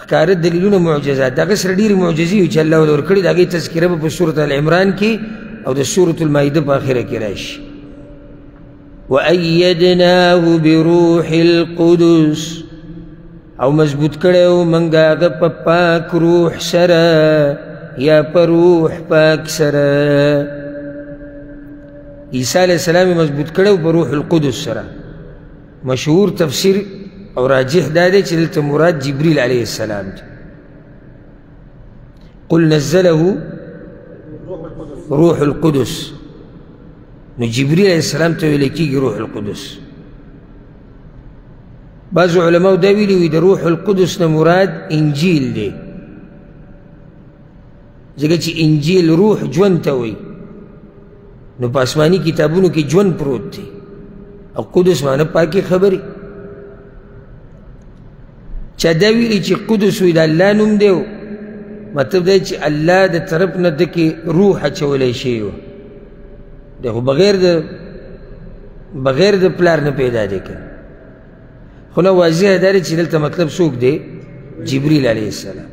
ښکاره دلیلونه معجزات دغه سره ډېرې معجزې وي چې الله ورته ورکړي د هغې تذکره به په صورت العمران کې او د صورت المایده په اخره کې راشي وأيدناه بروح القدس او مضبوط کړو منګه هغه په پاک روح سره یا په روح پاک سره عیسی علیه السلام مضبوط کړو په روح القدس سره مشهور تفسیر او راجح دا دی چې دلته مراد جبریل علیه السلام دی قل نزله روح القدس نو جبریل علیه السلام ته ویل کېږي روح القدس بعضو علماو دا ویلي وي د روح القدس نه مراد انجیل دی ځکه چې انجیل روح ژوند ته وایي نو په آسماني کتابونو کې ژوند پروت دی او قدس معنی پاکې خبرې چا دا ویلي چې قدس وي د الله نوم دی مطلب دا چې الله د طرف نه د کې روح اچولی شوی و دی خو بغیر د بغیر د پلار نه پیدا دی که خو نه واضح دا دی چې دلته مطلب څوک دی جبریل علیه السلام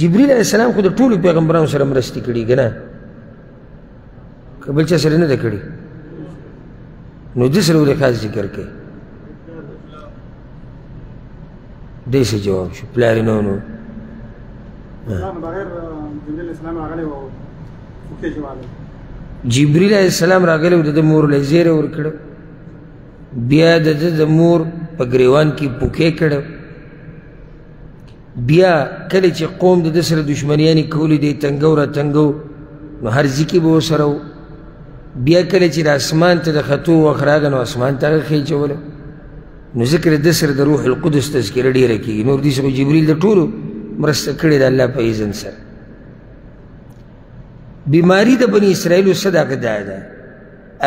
جبريل عليه السلام خو د ټولو پیغمبرانو سره مرستې کړي کنه کبل چا سره نه ده کړي نو دې سره ولې خاص ذکر کړي دې څه جواب شو پلار نه نو بغیر جبريل عليه السلام راغلی و وکړي جواب جبريل عليه السلام راغلی و د مور له زیره ور کړو بیا د د مور په ګریوان کې پوکې کړو بیا کله چې قوم د ده سره دښمنیانې کولې دی تنګو را تنګو نو هر ځکې به ورسره و بیا کله چې د اسمان ته د ختو وخت راغی نو اسمان ته هغه خېچوله نو ذکر د سره د روح القدس تذکره ډیره کیږي نور دې سره جبرئیل د ټولو مرسته کړې د الله په اذن سره بیماری د بنی اسرائیل صدق ده ده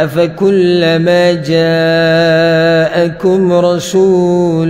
افکلما جاءکم رسول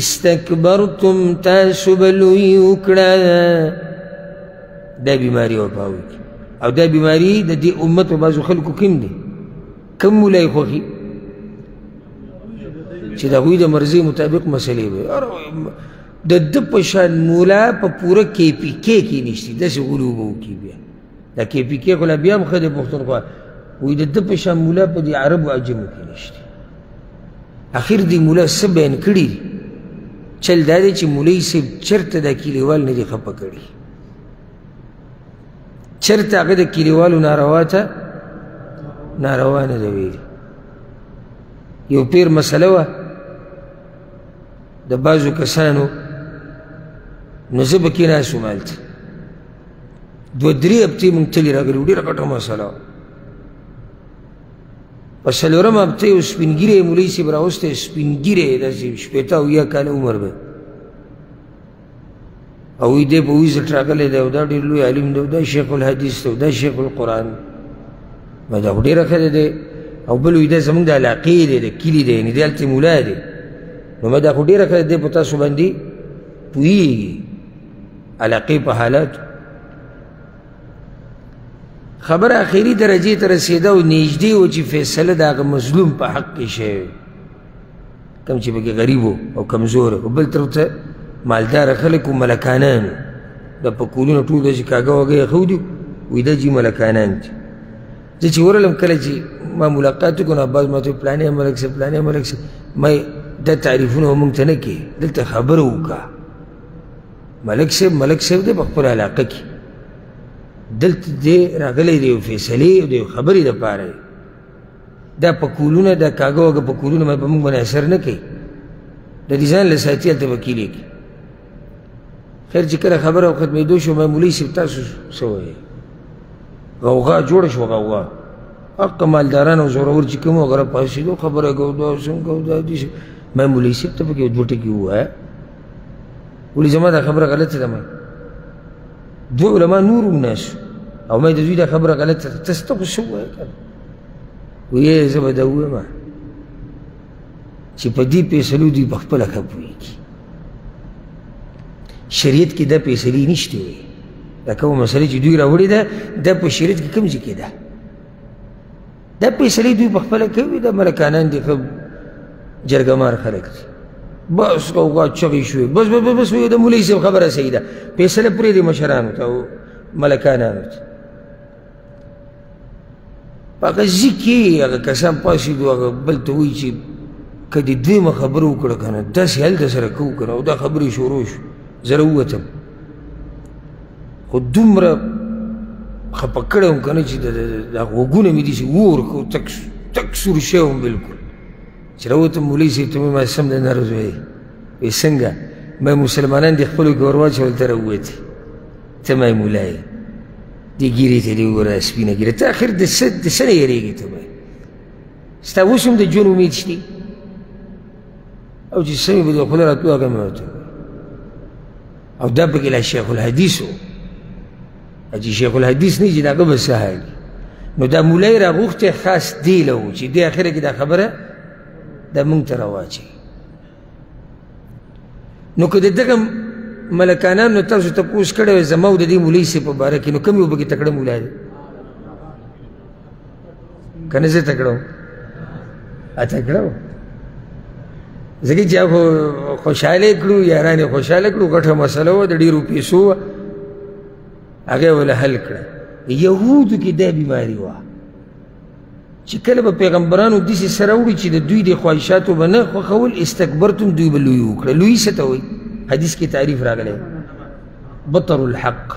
استکبرتم تاسو به لوی وکړه دا بیماري وه په هغوی کې او دا بیماري د دې امت په بعضو خلکو کوم دی کوم مولا یې خوښي چې د هغوی د مرضي مطابق مسلې وي د ده په شان مولا په پوره کیپي کې کې نشتي داسې غلو به وکړي بیا دا کې پی کې خو بیا هم ښه دی پښتونخوا وایي د ده په شان مولا په دې عربو عجمو کې نشته اخر دې مولا څه بیان کړي چل دا دی چې مولوي صاحب چېرته دا کلیوال نه دي خفه کړي چېرته هغه د کلیوالو ناروا ته ناروا نه ده ویلي یو پیر مسله وه د بعضو کسانو نو زه به کېناستم هلته دوه درې هفتې مونږ تللي راغلي وو ډېره غټه مسله وه په څلورمه هفته یو سپین ږیری مولوي صاحب راوستی سپین ږیری داسې شپېته او یا کاله عمر به او وی دی په ویزټ راغلی دی او دا ډېر لوی عالم دی او دا شیخ الحدیث دی او دا شیخ القرآن ما دا خو ډېره ښه دی او بل وی دا زمونږ د علاقې دی د کلي دی یعنې دی هلته مولا دی نو ما دا خو ډېره ښه دی په تاسو باندې پوهېږي علاقه په حالت خبر اخیری درجه ته رسیده او نږدې و چې فیصله د هغه مظلوم په حق کې شوی کوم چې پکې غریب او کمزور او بل طرف ته مالدار خلک او ملکانان د په کورونو ټول د شکاګه وګه خو دي وې د جی ملکانان دي زه چې ورلم کله چې ما ملاقات کو نه بعد ما ته پلانې ملک سره پلانې ملک سره ما د تعریفونه مونږ ته نه کې دلته خبرو وکړه ملک صاحب ملک صاحب دی په خپل علاقه کې دلته دی راغلی دی یو فیصلې او د یو خبرې دپاره دی دا په کولونه دا کاږه واږه په کولونه باندې په موږ باندې اثر نه کوي د دې ځان له ساتي هلته به کېلېږي خیر چې کله خبره او ختمېدو شو ما مولوي صاحب تاسو څه وایي غوغا جوړه شوه غوغا حق مالداران او زورور چې کوم غره پاسېدو خبره کوو دا څنګه کوو دا دي ما مولوي صاحب ته پکې دوه ټکي ووایه ولې زما دا خبره غلطه ده ما دوه علما نور الناس او ما د دوی دا خبره غلطه ده ته ستا خو څه ووایه که نه ویې زه به دا ووایم چې په دې فیصلو دوی په خپله ښه پوهېږي شریعت کې دا فیصلې نشته وي دا کومه مسله چې دوی راوړې ده دا په شریعت کې کوم ځای کې ده دا پیسلې دوی په خپله کوي دا ملکانان دي ښه جرګمار خلک دي بس کوکا چغې شوې بس بس بس وایي د مولوي صاحب خبره صحیح ده پیسلې پرېږدي مشرانو ته او ملکانانو ته په هغه ځي کې هغه کسان پاسېدو هغه بل ته وایي چې که دې دویمه خبره وکړه که نه داسې هلته سره کوو که نه او دا خبرې شروع شو زه راووتم خو دومره خپه کړی وم که نه چې دا غوږونه مې داسې وورکو تک تک سور شوی وم بلکل چې راوتم مولوي صاحب ته مې ما سم د نرز وایي وایي څنګه ما مسلمانان دې خپلو کې ور واچول ته راووتې ته ما مولا یې دې ګیرې ته دې وګوره سپینه ګیره ته اخر د څه د څه نه یېرېږې ته وایي ستا اوس هم د ژوند امید شته او چې سمې به د خوله راتلو هغه مې ورته او دا پکې لا شیخ الحدیث و چې شیخ الحدیث نه چې د هغه به سهایي نو دا مولا یې راغوښتی خاص دی له و چې دې اخره کې دا خبره دا مونږ ته راواچوي نو که د دغه ملکانانو تاسو تپوس کړی وی زما او د دې مولوي صاحب په باره کې نو کوم یو پکې تکړه مولا دی کنه زه تکړه اته کړو ځکه چې هغه خوشاله کړو یاران خوشاله کړو ګټه مسله و د ډیرو پیسو هغه ول حل کړ يهود کې د بیماری و چې کله په پیغمبرانو د سي سره وړي چې د دوی د خواهشاتو بنه خو خول استکبرتم دوی بل یو کړ لوی ستوي حدیث کې تعریف راغلی بطر الحق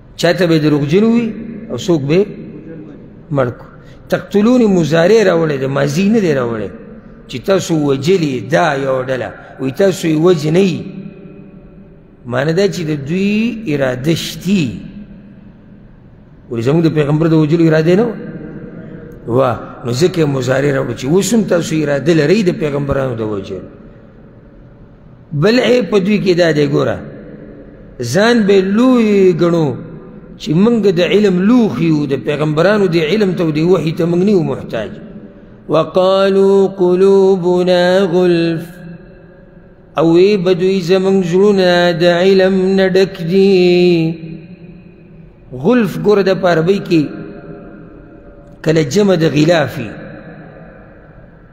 چا ته به یې دروغجن وي او څوک به یې مړ کړو تقتلوني مضارع راوړی دی ماضي نه دی راوړی چې تاسو وجلي دا یو ډله وایي تاسو یې وجنئ معنی دا چې د دوی اراده شتي ولې زموږ د پیغمبر د وجلو اراده نه وه نو ځکه یې مضارع راوړو چې اوس هم تاسو اراده لرئ د پیغمبرانو د وجلو بل عیب په دوی کې دا دی ګوره ځان به لوی ګڼو چې موږ د علم لوښي یو د پیغمبرانو د علم ته او د وحي ته موږ نه یو محتاج وقالو قلوبنا غلف او وی بدوی زمونږ زړونه د علم نه ډک دي غلف ګوره د په عربۍ کې کله جمع د غلافي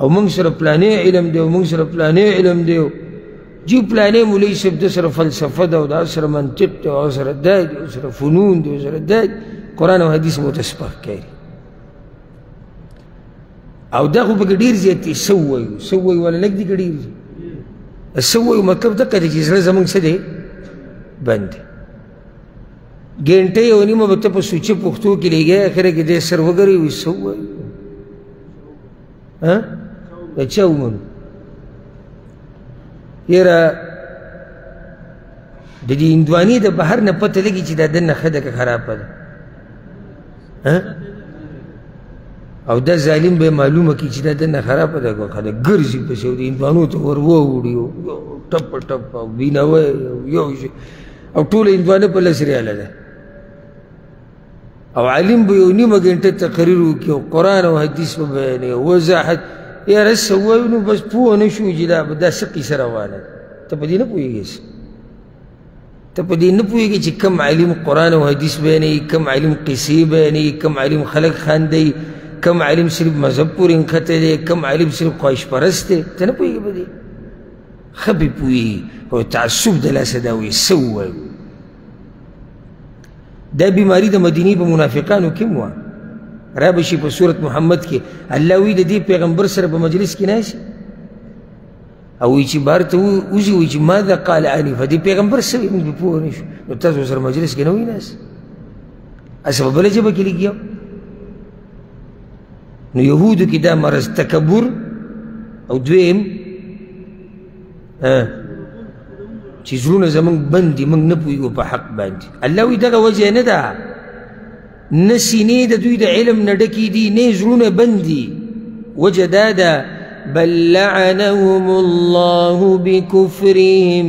او موږ سره پلانې علم دی او موږ سره پلانې علم دی جی پلانې مولوي صاحب د سره فلسفه ده او د سره منطق ده او سره ده او سره فنون ده او سره ده قرآن او حدیث مو تسبق کوي او دا خو پکې ډېر زیات دی څه ووایو څه ووایو ولا لږ دي که ډېر دي څه ووایو مطلب دقه دی چې زړه زموږ څه دی بند دی ګنټه یو نیمه به ته په سوچه پښتو کې لګې اخره کې دې سر وګري وي سو ها دا چا ومن یره د دې اندواني د بهر نه پته لګي چې دا دنه خده که خرابه ده ها او دا ظالم به معلومه کی چې دا دنه خرابه ده که خده ګرځي په شو دې اندوانو ته ور ووړي ټپ ټپ وینوي یو شي او ټول هندوانه په لس ریاله ده او عالم به یو نیمه ګنټه تقریر وکړي او قرآن او حدیث به بیانوي وضاحت یاره څه وایو نو بس پوه نه شو چې دا دا څه قیصه روانه ده ته په دې نه پوهېږې ته په دې نه پوهېږې چې کم عالم قرآن او حدیث بیانوي کم عالم قصې بیانوي کم عالم خلک خاندوي کم عالم صرف مذهب پورې نښتی دی کم عالم صرف خواهش پرست دی ته نه پوهېږې په دې ښه پې پوهېږي او تعصب د لاسه دا وایي څه ووایو دا بیماري د مدینې په منافقانو کې هم وه را به شي په صورت محمد کې الله وایي د دې پیغمبر سره په مجلس کې ناست او وایي چې بهر ته وځي وایي چې ماذا قال انفه دې پیغمبر څه وایي موږ به پوه نه شو نو تاسو سره مجلس کې نه وایي ناست هسې په بله ژبه کې لګیا نو يهودو کې دا مرض تکبر او دویم چې زړونه زمونږ بند دي موږ نه پوهېږو په حق باندې الله وایي دغه وجه نه ده نه سینې د دوی د علم نه ډکې دي نه زړونه بند دي وجه دا ده بل لعنهم الله بكفرهم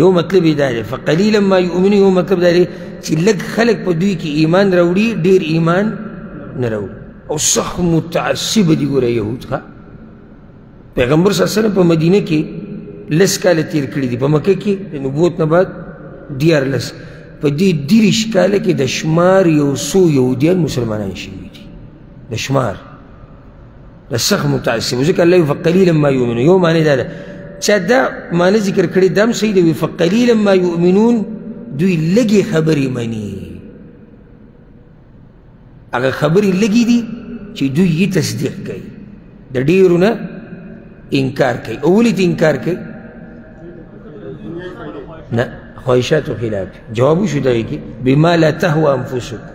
یو مطلب دا دی فقلیلا ما یؤمنون یو مطلب دا دی چې لږ خلک په دوی کې ایمان راوړي ډیر ایمان نه راوړي او صح متعصب دي ګوره یهود ښه پیغمبر صلی الله علیه وسلم په مدینه کې لس کاله تیر کړي دي په مکه کې د نبوت نه بعد دیارلس په دې دېرش کاله کې د شمار یو څو یهودیان مسلمانان شوي دي د شمار دا سخت متعصب ځکه الله فقلیلا ما یؤمنون یو معنی دا ده چا دا معنی ذکر کړی دا هم صحیح دی فقلیلا ما یؤمنون دوی لږې خبرې مني هغه خبرې لږې دي چې دوی یې تصدیق کوي د ډېرو نه انکار کوي او ولې ته انکار کوي نه خواهشاتو خلاف جواب وشو دغې کې بما لا تهوه انفسکم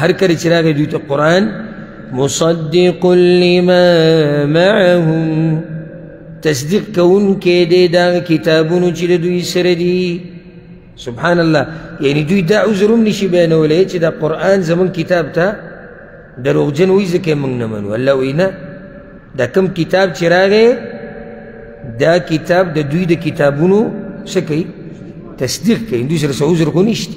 هر کله چې راغی دوی ته قرآن مصدق لما معهم تصدیق کوونکی دی دا کتابونو چې د دوی سره دي سبحان الله یعنی دوی دا عذر هم نشي بیانولی چې دا قرآن زمون کتاب ته دروغجن وایي ځکه یې موږ نه منو الله وایي نه دا کوم کتاب چې راغی دا کتاب د دوی د کتابونو څه کوي تصدیق کوي دوی سره څه عذر خو نشته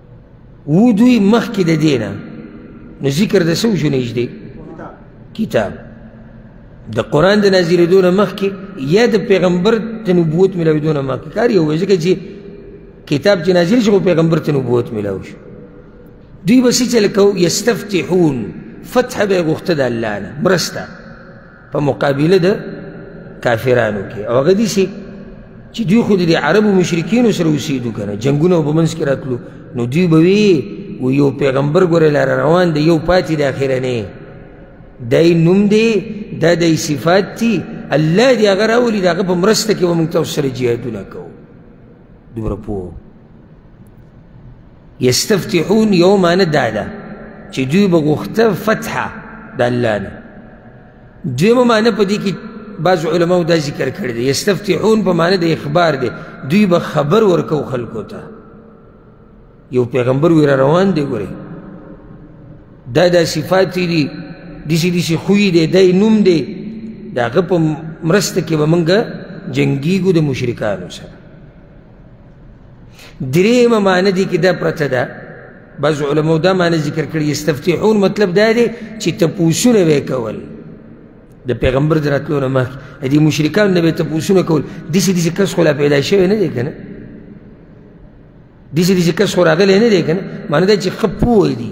وو دوی مخکې د دې نه نو ذکر د څه وشو نږدې کتاب د قرآن د نازلېدو نه مخکې یا د پیغمبر د نبوت میلاوېدو نه مخکې کار یو ځکه چې کتاب چې نازل شو پیغمبر ته نبوت میلاو شو دوی به څه چل کو یستفتحون فتح به یې غوښته د الله نه مرسته په مقابله د کافرانو کې او هغه دي چې چې دوی خو د عربو مشرکینو سره اوسېدو که نه جنګونه به منځ کې راتلو نو دوی به وي و یو پیغمبر ګورې لاره روان دی یو پاتې د اخرنې دی نوم دی دا دی صفات دي الله دې هغه راولي د هغه په مرسته کې به موږ تاسو سره جهادونه کوو دومره پوه یستفتحون یو معنی دا ده چې دوی به غوښته فتحه د الله نه دویمه معنی په دې کې بعض علماو دا ذکر کړی دی یستفتحون په معنی د اخبار دی دوی به خبر ورکو خلکو ته یو پیغمبر وی را روان دی ګورې دا دا صفات دي داسې داسې خوی دی دا نوم دی د هغه په مرسته کې به موږ جنګیږو د مشرکانو سره درېیمه معنی دې کې دا پرته ده بعضو علماو دا معنی ذکر کړي یستفتحون مطلب دا دی چې تپوسونه به یې کول د پیغمبر د راتلو نه مخکې دې مشرکانو نه به یې تپوسونه کول داسې داسې کس خو لا پیدا شوی نه دی که نه داسې داسې کس خو راغلی نه دی که نه معنی دا چې ښه پوه دي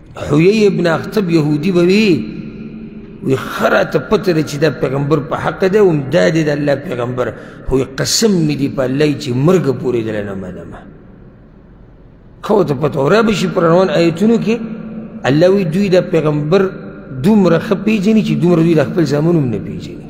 حویی ابن اختب یهودی به وي وی خره ته پته ده چې دا پیغمبر په حق دی هم دا دی د الله پیغمبر خو قسم مې دی په الله چې مرګ پورې دله نه منم خو ته پته وره به شي په روان ایتونو کې الله وی دوی د پیغمبر دومره ښه پېژني چې دومره دوی د خپل زامن هم نه پېژني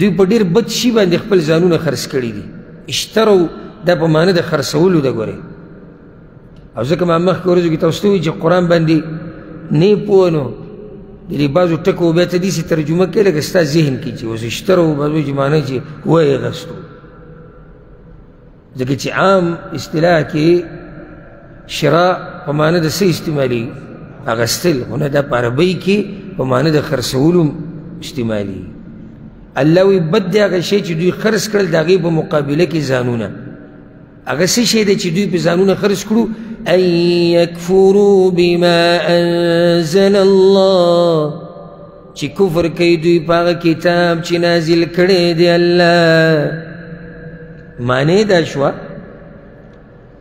دوی په ډیر بد شي باندې خپل ځانونه خرڅ کړي دي اشترو دا په معنی د خرڅولو ده ګورئ او ځکه ما مخکې ورځو کې تاسو ته وویل چې قرآن باندې نه پوه نو د دې بعضو ټکو بیا ته داسې ترجمه کوې لکه ستا ذهن کې چې اوس اشترو بعضو چې معنی چې ویې غستو ځکه چې عام اصطلاح کې شراء په معنی د څه استعمالي اغستل خو نه دا په عربۍ کې په معنی د خرڅولو استعمالي الله وی بد دی هغه شی چې دوی خرڅ کړل د هغې په مقابله کې ځانونه هغه څه شی دی چې دوی په ځانونه خرڅ کړو ان یکفرو بما انزل الله چې کفر کوي دوی په هغه کتاب چې نازل کړی دی الله معنی دا شوه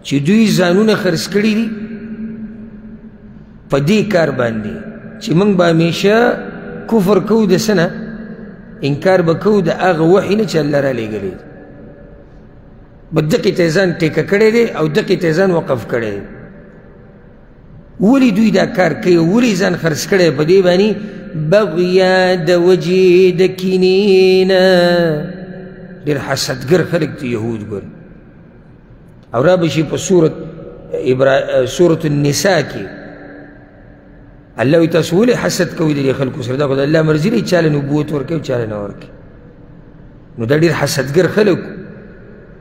چې دوی ځانونه خرڅ کړي دي په دې کار باندې چې موږ به همیشه کفر کوو د څه نه انکار به کوو د هغه وحي نه چې الله را لېږلی دی به دقې ته ځان ټیکه کړی دی او دقې ته ځان وقف کړی دی ولی دوی دا کار کوي ولی ځان خرڅ کړی په دې باندې بغیا د وجې د کینې نه ډېر حسدګر خلک دي یهود ګور او را به شي په صورت ابرا... صورت النساء کې الله وایي تاسو ولې حسد کوئ د دې خلکو سره دا خو د الله مرضي دی چا له نبوت ورکوي چا له نه ورکوي نو دا ډېر حسدګر خلک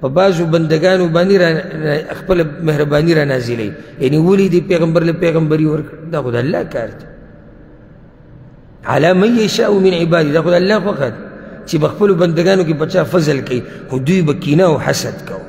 په بعضو بندګانو باندې را خپل مهرباني را نازلوي یعنې ولې دې پیغمبر له پیغمبري ورکړ دا خو د الله کار دی علا من یشاء من عبادي دا خو د الله خوښه ده چې په خپلو بندګانو کې په چا فضل کوي خو دوی به کینه او حسد کوي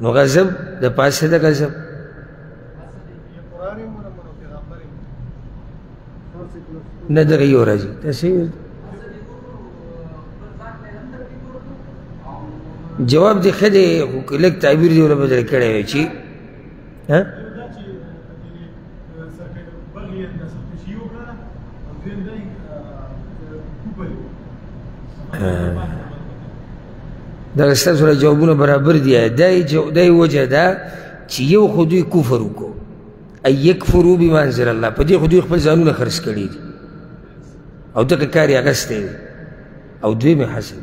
نو غضب د پاسه د غضب نه دغه یو راځي تاسو جواب دی خدای لیک تعبیر دی ولا بدل کړی وی چی ها دا ستاسو سره جوابونه برابر دي دای دای وجه دا چې یو خو دوی کفر وکړو ای یکفرو بما انزل الله په دې خو دوی خپل ځانونه خرڅ کړي دي او دغه کار یې اخیستی او دوی مې حسد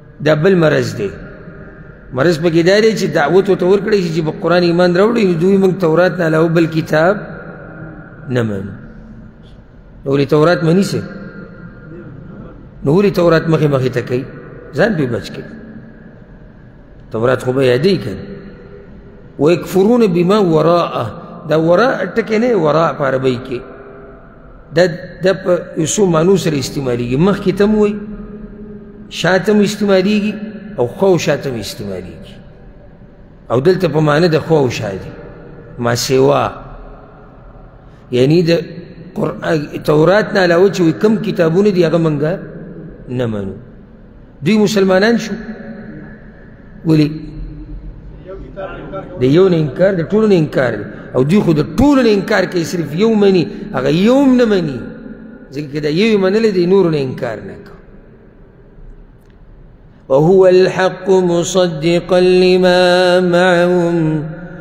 دا بل مرض دی مرض په کې دا دی چې دعوت ورته ورکړی شي چې په قرآن ایمان راوړي نو دوی موږ تورات نه علاوه بل کتاب نه منو نو ولې تورات مني څه نو ولې تورات مخې مخې ته کوي ځان پرې بچ کوي تورات خو به یادوي که نه ویکفرون بما وراءه دا وراء ټکی نه وراء په عربۍ کې دا د په یوسو مانو سره استعمالیږي مخکې ته هم وایي شاته هم استعمالیږي او خو او شاته هم استعمالیږي او دلته په معنی د خو او شا دي ما سوا یعنی د تورات نه علاوه چې کوم کتابونه دي هغه موږ نه منو دوی مسلمانان شو ولي د یو نه انکار د ټولو نه انکار دی او دوی خو د ټولو نه انکار کوي صرف یو مني هغه یو هم نه مني ځکه که دا یو یې منلی دی نورو نه انکار نه کوي وهو الحق مصدقا لما معهم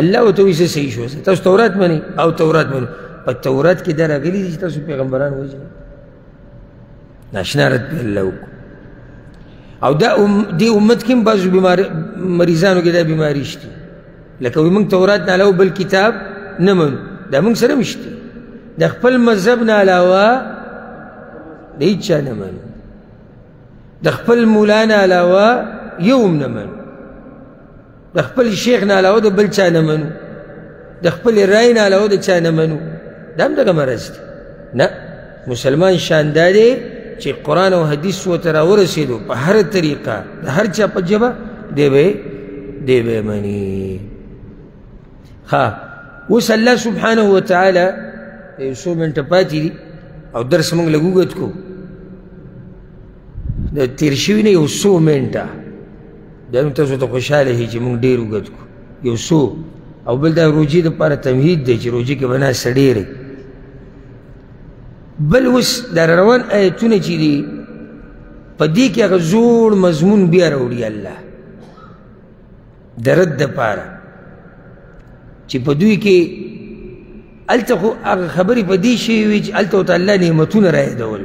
الله ورته وایي زه صحیح شوم تاسو تورات منئ او تورات منئ په تورات کې دا راغلي دي چې تاسو پیغمبران وژنئ ناشنا رد پرې الله وکړو او دا ام دې امت کې هم بعضو مریضانو کې دا بیماري شته لکه وایي موږ تورات نه علاوه بل کتاب نه منو دا موږ سره هم شته د خپل مذهب نه علاوه د هیچ چا نه منو د خپل مولا نه علاوه یو هم نه منو د خپل شیخ نه علاوه د بل چا نه منو د خپل رای نه علاوه د چا نه منو دا هم دغه مرض دی نه مسلمان شان دا دی چې قرآن او حدیث ورته راورسېدو په هره طریقه د هر چا په ژبه دی به دی به مني ښه اوس الله سبحانه وتعالی یو څو منټه پاتې دي او درس موږ لږ اوږد کړو د تېر شوي نه یو څو منټه بیا نو تاسو ته خوشاله هی چې موږ ډیر وګت کو یو سو او بل دا روجي د پاره تمهید دی چې روجي کې بنا سړیری بل اوس د روان آیتونه چې دي په دې کې هغه زوړ مضمون بیا راوړي الله د رد دپاره چې په دوی کې هلته خو هغه خبرې په دې شوې وي چې هلته ورته الله نعمتونه رایادول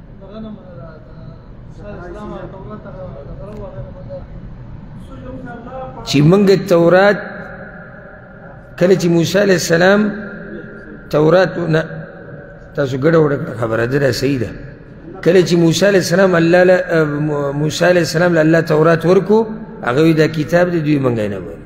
دغه نه منه دا اسلام تورات هغه دغه وغه نه منه چې موږ تورات کله چې موسی علی السلام تورات نه تاسو ګډه وډه خبره ده صحیح ده کله چې موسی علی السلام الله له موسی علی السلام له الله تورات ورکو هغه دا کتاب دی دوی مونږ نه وایي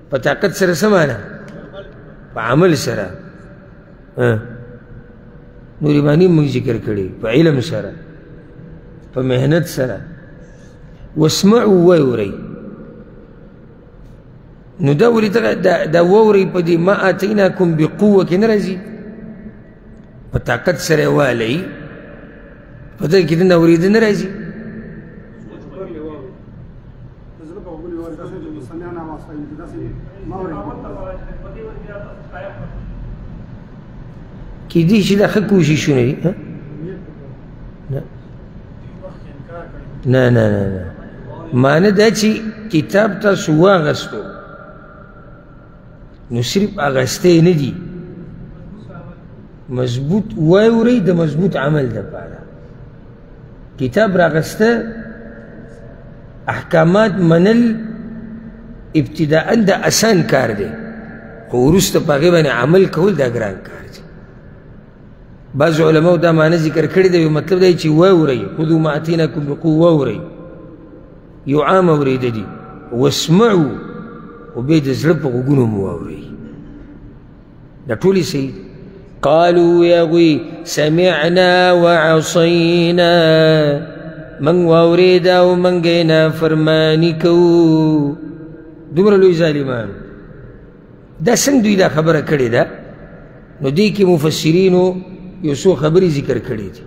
په طاقت سره څه معنا په عمل سره نورې معنی موږ ذکر کړي په علم سره په مهنت سره واسمعوا وورئ نو دا وري دا ووري په دې ما اتیناکم بقوه کې نه راځي په طاقت سره والی په دې کې د اورېدل نه راځي کې دي چې دا ښه کوششونه دي نه نه نه نه معنی دا چې کتاب تاسو واغستو نو صرف اغسته نه دي مضبوط وایوري د مضبوط عمل لپاره کتاب راغسته احکامات منل ابتداء د اسان کار دی خو وروسته په هغې باندې عمل کول دا ګران کار دی بعض علماو دا معنی ذکر کړې دی مطلب دی چې واورئ خذو ما اتیناکم بقوه واورئ یو عام اورېده دي واسمعو خو بیا د زړه په غوږونو مو واورئ دا ټولې صحیح قالو هغوی سمعنا وعصینا من واورېده او موږ یې نافرماني کوو دومره لوی ظالمان دا څنګه دوی دا خبره کړې ده نو دې کې مفسرینو یو څو خبرې ذکر کړې دي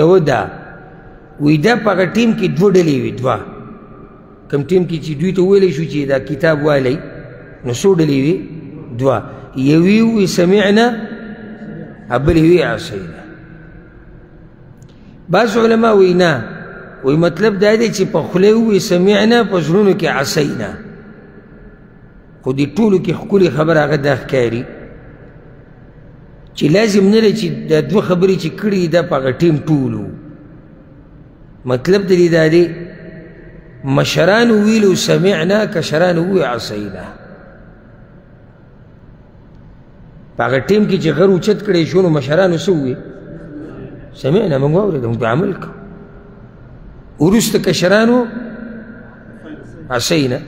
یو دا وی دا په هغه ټیم کې دوه ډلې وي دوه کوم ټیم کې چې دوی ته وویلی شو چې دا کتاب والی نو څو ډلې وي دوه یوی وی سمعنا بلې وی عصینا بعض علما وی نه وی مطلب دا دی چې په خوله وی سمعنا په زړونو کې عصینا خو دې ټولو کې ښکلې خبره هغه دا ښکاري چې لازم نه دی چې دا دوه خبرې چې کړي دا په هغه ټیم ټولو مطلب د دې دا دی مشران ویلو سمعنا کشران وی عصینا په هغه ټیم کې چې غر اوچت کړی شو نو مشرانو څه وویل سمعنا موږ واورېده موږ به عمل کوو وروسته کشرانو عصینا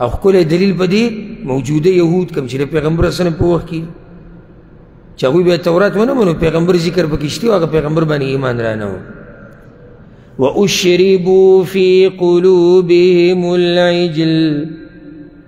او ښکلی دلیل په دې موجوده یهود کوم چې د پیغمبر اسلم په وخت کې چې هغوی بیا تورات ونه منو پیغمبر ذکر پکې شته هغه پیغمبر باندې ایمان رانه و واشربوا في قلوبهم العجل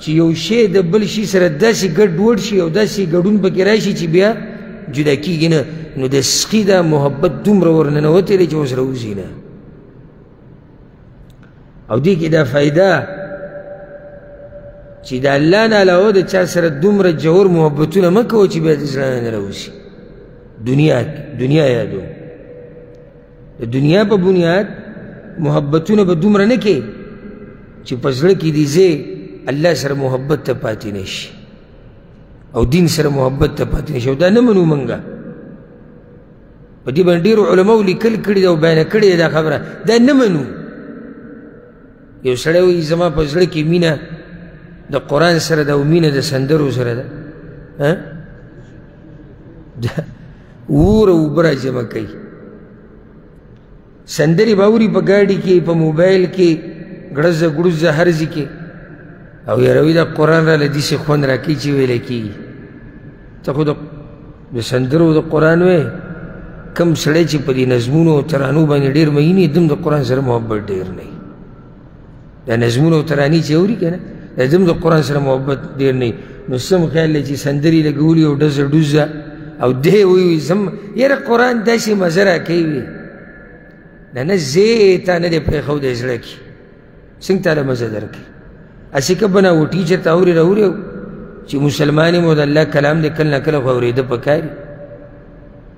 چې یو شی د بل شي سره داسې ګډ وډ شي او داسې ګډون پکې راشي چې بیا جدا کېږي نه نو د سخي دا محبت دومره ورننوتې دی چې ورسره وځي نه او دې کې دا فایده چې د الله نه علاوه د چا سره دومره ژور محبتونه مه کوه چې بیا د زړه نه راوځي دنیا دنیا یادوه د دنیا په بنیاد محبتونه به دومره نه کې چې په زړه کې دې ځای الله سره محبت ته پاتې نه شي او دین سره محبت ته پاتې نه شي او دا نه منو مونږه په دې باندې ډېرو علماو لیکل کړي او بیانه کړې ده دا خبره دا نه منو یو سړی وایي زما په زړه کې مینه د قرآن سره ده او مینه د سندرو سره ده ور او برا جمع کوي سندرې باوري په ګاډي کې په موبایل کې ګړزه ګړزه هر ځي کې او یاروي دا قرآن راله داسې خوند راکوي چې ویلی کېږي ته خو د سندرو د قرآن وې کم سړی چې په دې نظمونو او ترانو باندې ډېر مینې دم د قرآن سره محبت ډېر نه دا نظمونه او ترانې چې اوري که نه دا زموږ د قرآن سره محبت ډېر نه نو سم خیال دی چې سندرې لګولي او ډزه ډوزه او دی وایي زم یاره قرآن داسې مزه راکوي نه نه زه تا نه دی پرېښودی زړه کښې څنګه تاله مزه درکړي هسې که بنا و ټیچر ته اورې راورې چې مسلمان یې مو د الله کلام دی کله نه کله خو اورېده پکار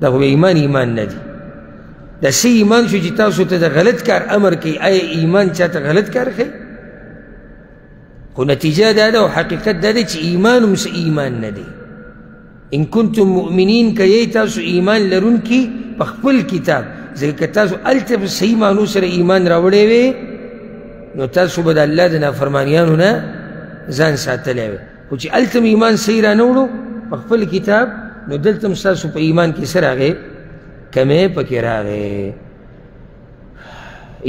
دا خو ایمان ایمان نه دی دا سی ایمان شو چې تاسو ته د غلط کار امر کوي آیا ایمان چاته غلط کار کوي خو نتیجه دا ده او حقیقت دا دی چې ایمان هم ایمان نه دی ان کنتم مؤمنین که یی تاسو ایمان لرونکي په خپل کتاب ځکه که تاسو هلته په صحیح معنو سره ایمان راوړی وی نو تاسو به د الله د نافرمانیانو نه ځان ساتلی وی خو چې هلته مې ایمان صحیح رانه وړو په خپل کتاب نو دلته هم ستاسو په ایمان کې څه راغی کمی پکې راغی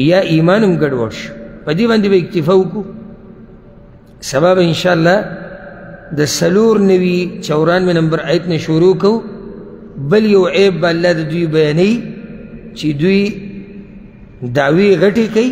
یا ایمان هم ګډوډ شو په دې باندې به اکتفا وکړو سبا به انشاءالله د څلور نوي چورانوي نمبر آیت نه شروع کوو بل یو عیب به الله د دوی بیانوي چې دوی دعوی غټی کوي